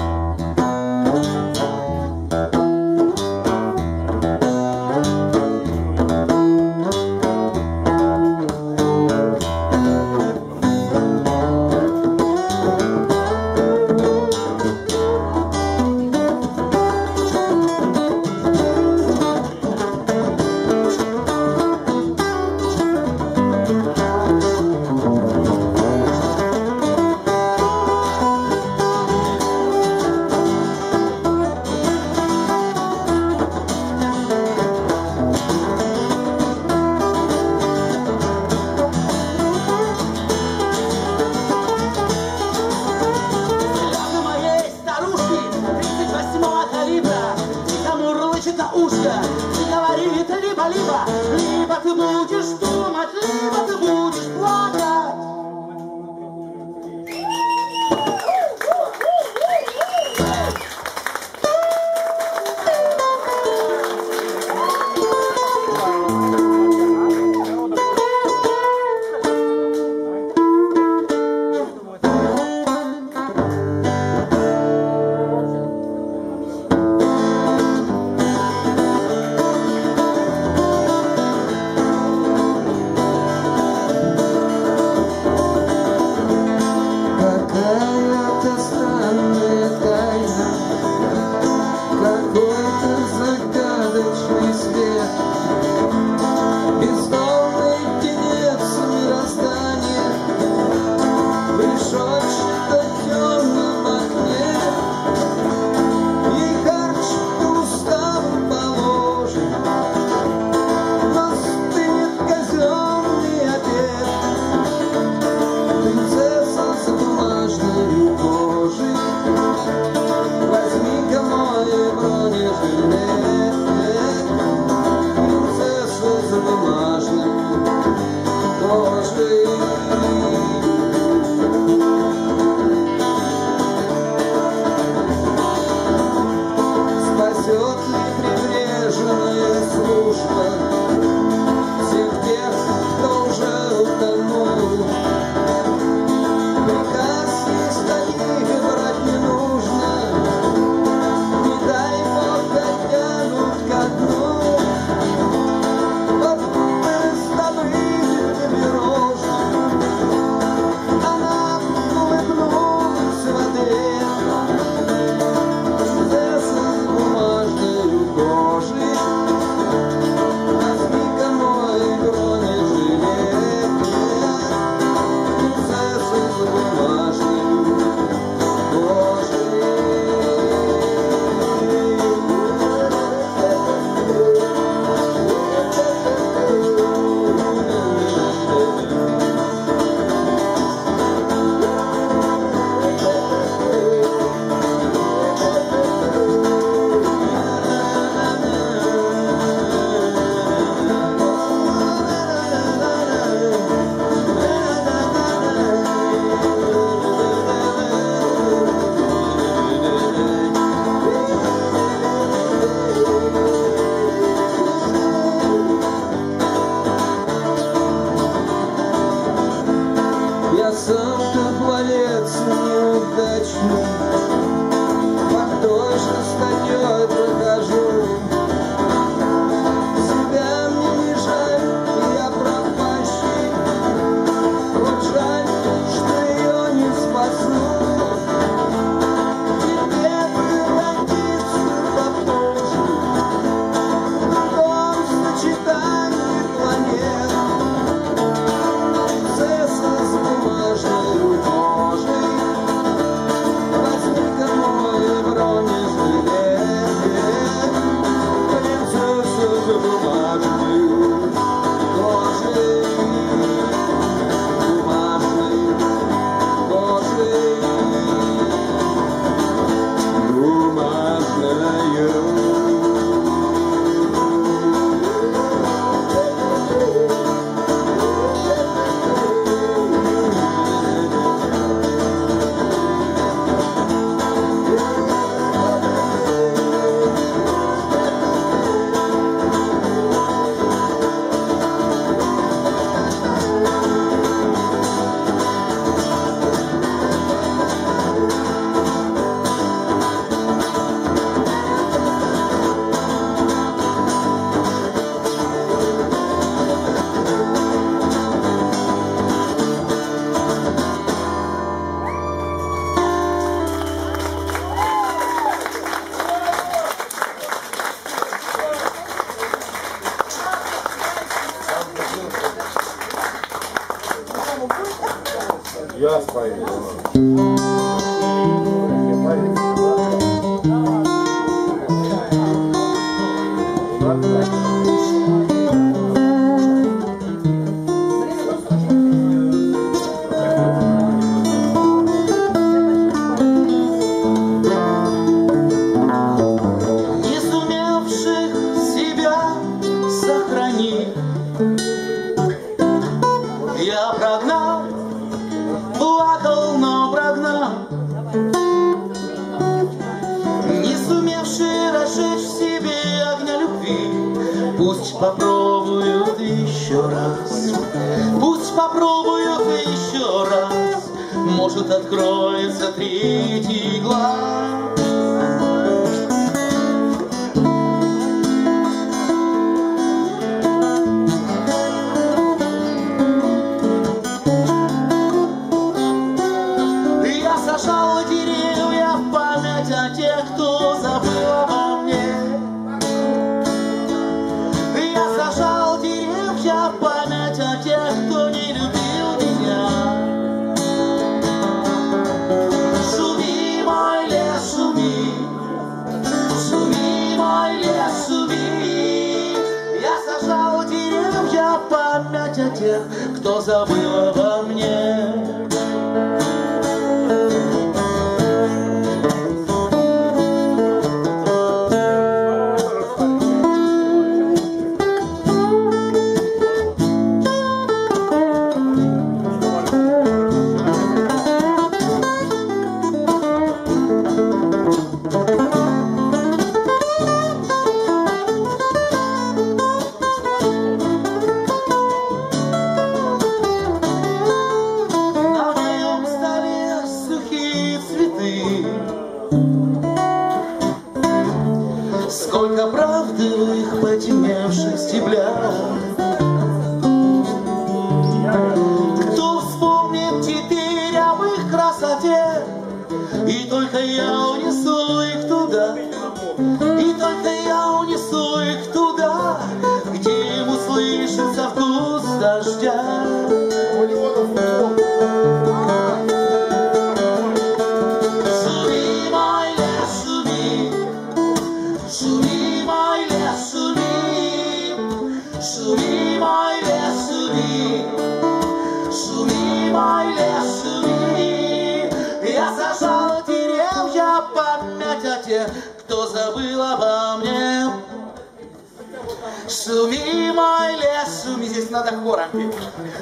S6: Суми мой лес, суми здесь надо хором петь.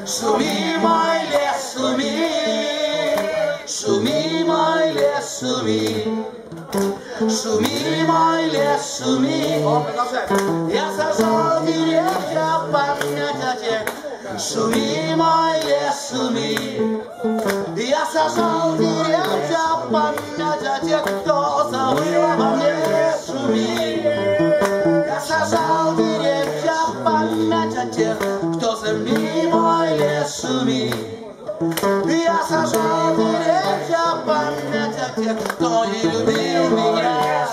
S6: Шуми, мой лес, суми, суми мой лес, суми, суми мой лес, суми. Я сажал деревья, по помнятя Суми мой лес, суми. Я сажал деревья, помнятя даже беречь память о тех, кто не любил меня.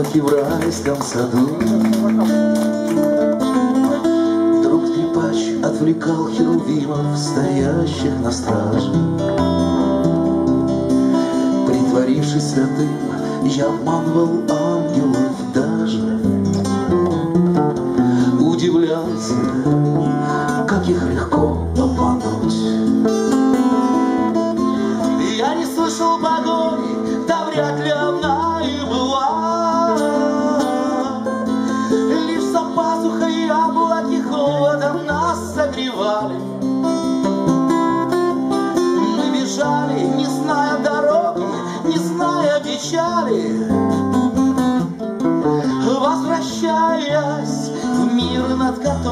S12: яблоки
S6: в райском саду. Вдруг скрипач отвлекал херувимов, стоящих на страже. Притворившись святым, я обманывал ангела.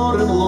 S6: Lord and Lord.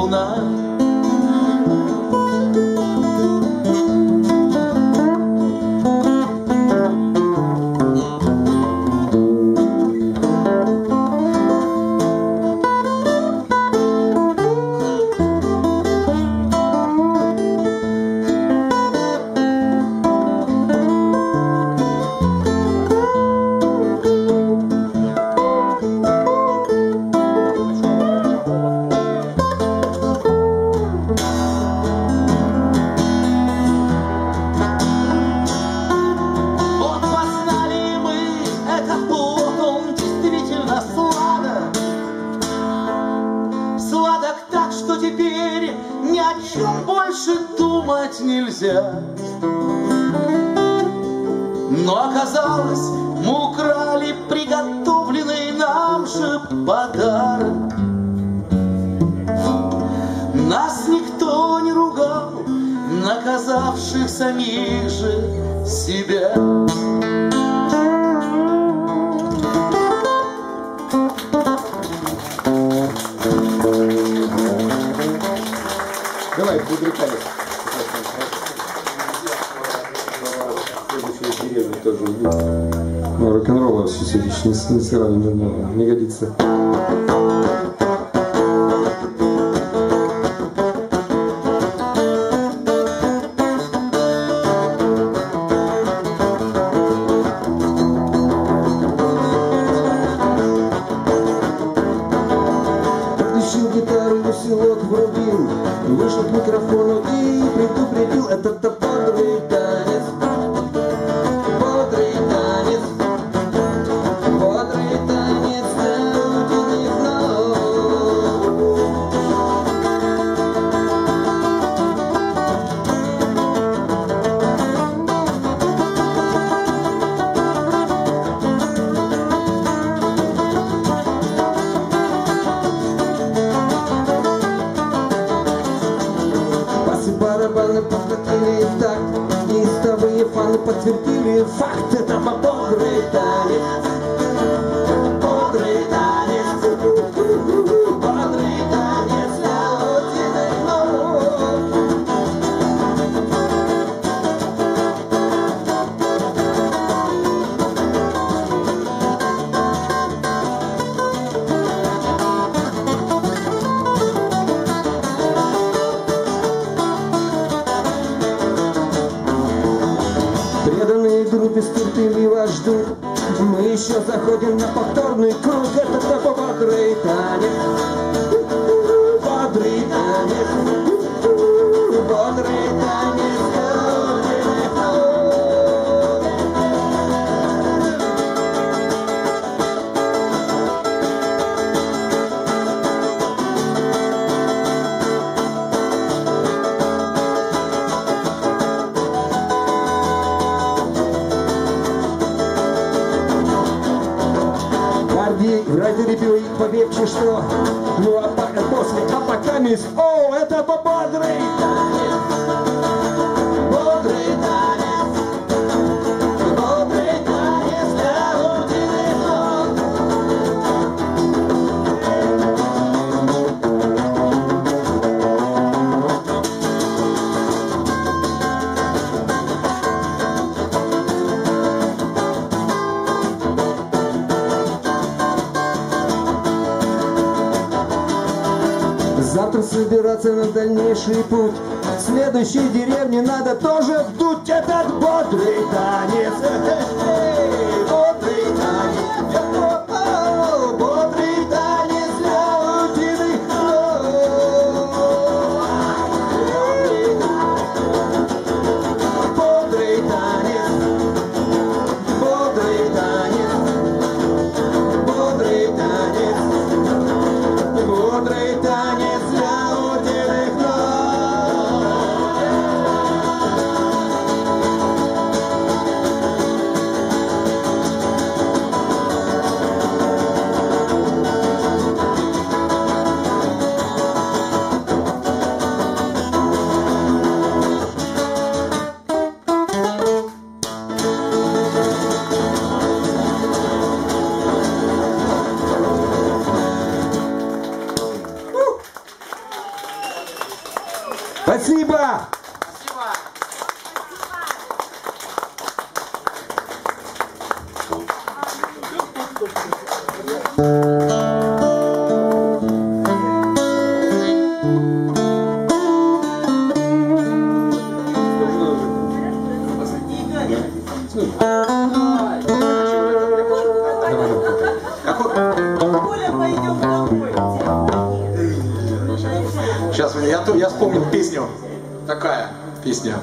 S6: will be. хороший путь. В
S1: следующей деревне надо тоже вдуть этот бодрый танец.
S4: песня.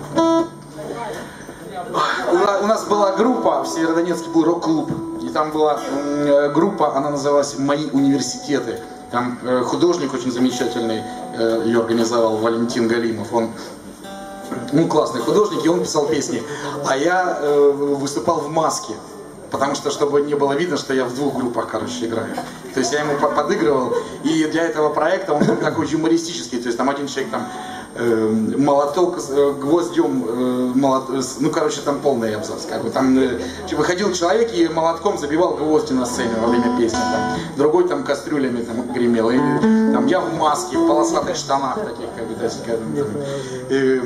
S4: У на- у нас была группа, в Северодонецке был рок-клуб. И там была э, группа, она называлась «Мои университеты». Там э, художник очень замечательный э, ее организовал, Валентин Галимов. Он ну, классный художник, и он писал песни. А я э, выступал в маске. Потому что, чтобы не было видно, что я в двух группах, короче, играю. То есть я ему по- подыгрывал. И для этого проекта он был такой юмористический. То есть там один человек там э, молоток э, гвоздем, э, молот- ну, короче, там полный абзац. Как бы. Там э, выходил человек и молотком забивал гвозди на сцене во время песни. Там. Другой там кастрюлями там гремел. И, там я в маске, в полосатых штанах таких, как бы, бы, там. И,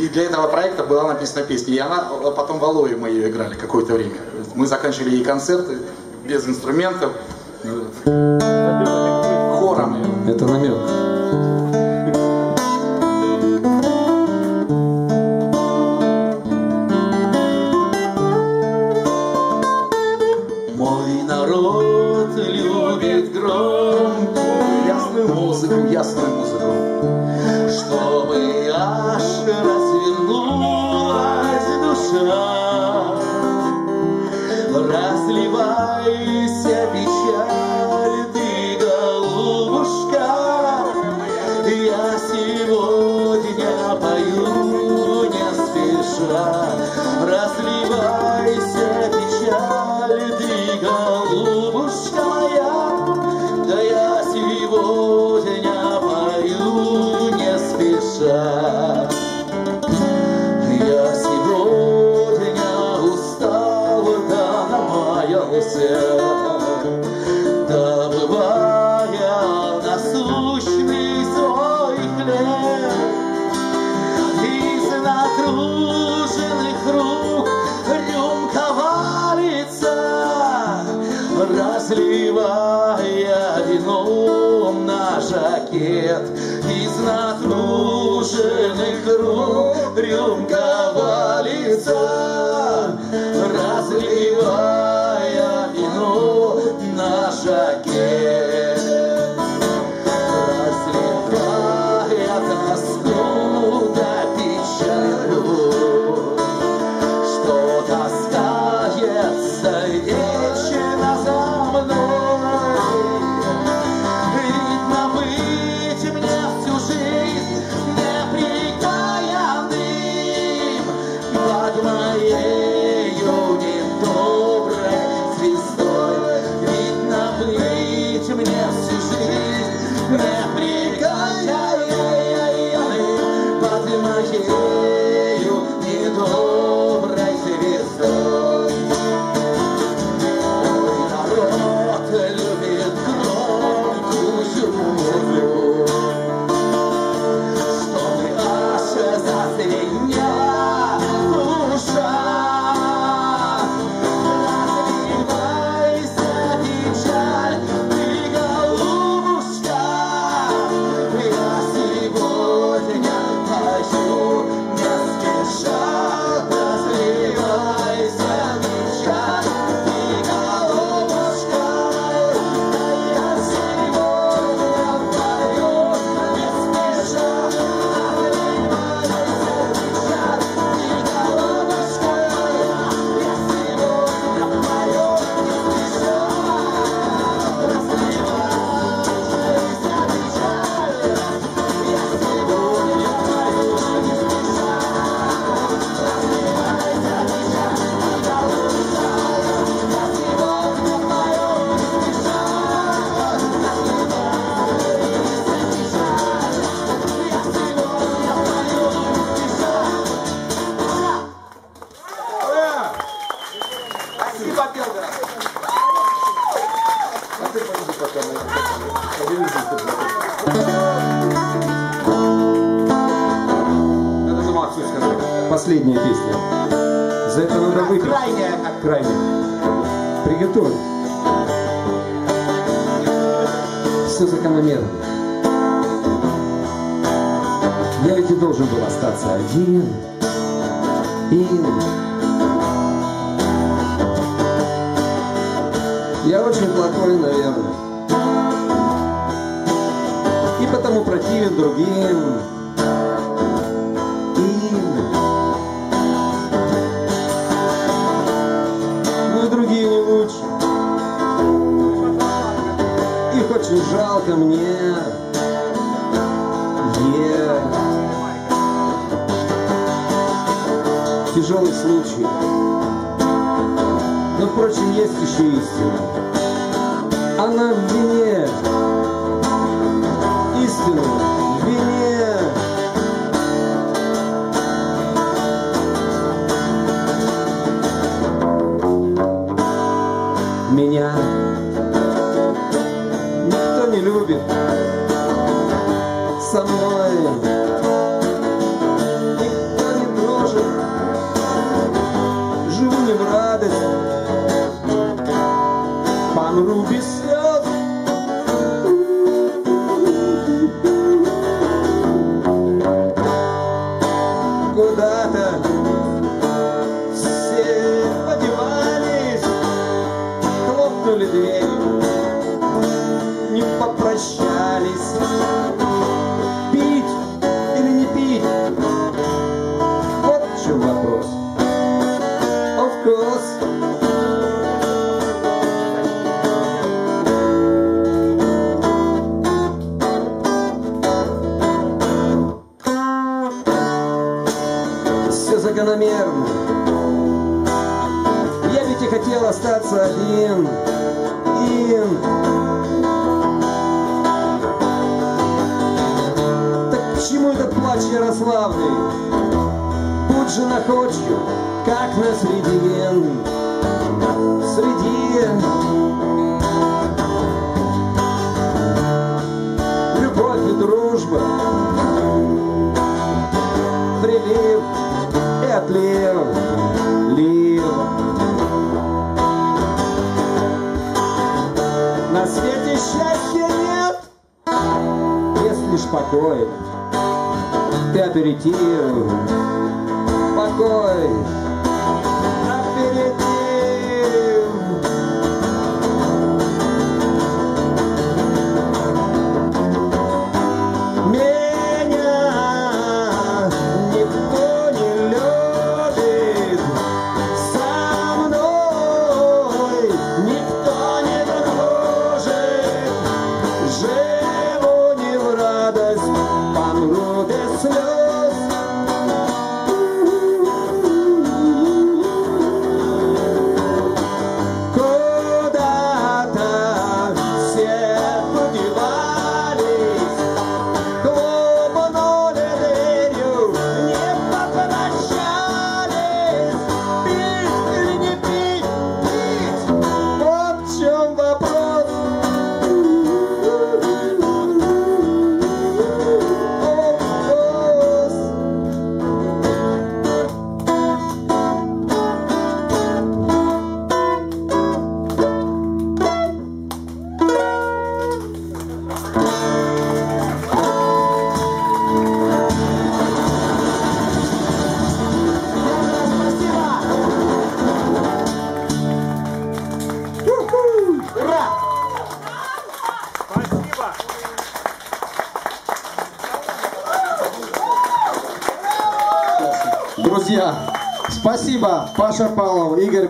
S4: и для этого проекта была написана песня. И она э, потом в Алое мы ее играли какое-то время. Мы заканчивали ей концерты без инструментов, э, хором.
S6: Это намек.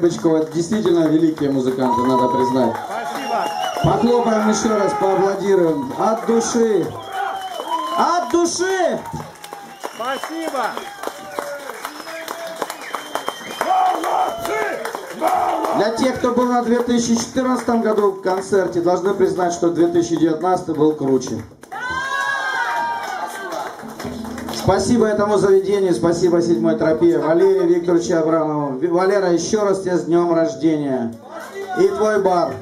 S13: Рыбочкова действительно великие музыканты, надо признать.
S14: Спасибо.
S13: Похлопаем еще раз, поаплодируем. От души. От души.
S14: Спасибо.
S13: Для тех, кто был на 2014 году в концерте, должны признать, что 2019 был круче. Спасибо этому заведению, спасибо седьмой тропе, Валерия Викторовича Абрамова. Валера, еще раз тебе с днем рождения. И твой бар.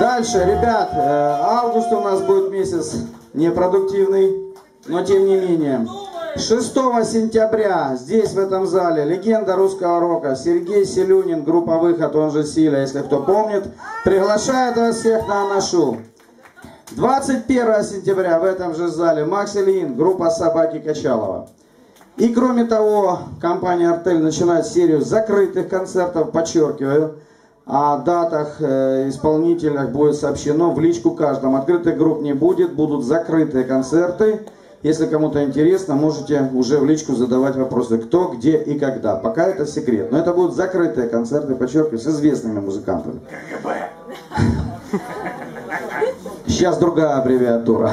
S13: Дальше, ребят, э, август у нас будет месяц непродуктивный, но тем не менее. 6 сентября здесь, в этом зале, легенда русского рока Сергей Селюнин, группа «Выход», он же «Силя», если кто помнит, приглашает вас всех на Анашу. 21 сентября в этом же зале Макс Ильин, группа «Собаки Качалова». И кроме того, компания «Артель» начинает серию закрытых концертов, подчеркиваю, о датах, э, исполнителях будет сообщено в личку каждому. Открытых групп не будет, будут закрытые концерты. Если кому-то интересно, можете уже в личку задавать вопросы, кто, где и когда. Пока это секрет. Но это будут закрытые концерты, подчеркиваю, с известными музыкантами. Сейчас другая аббревиатура.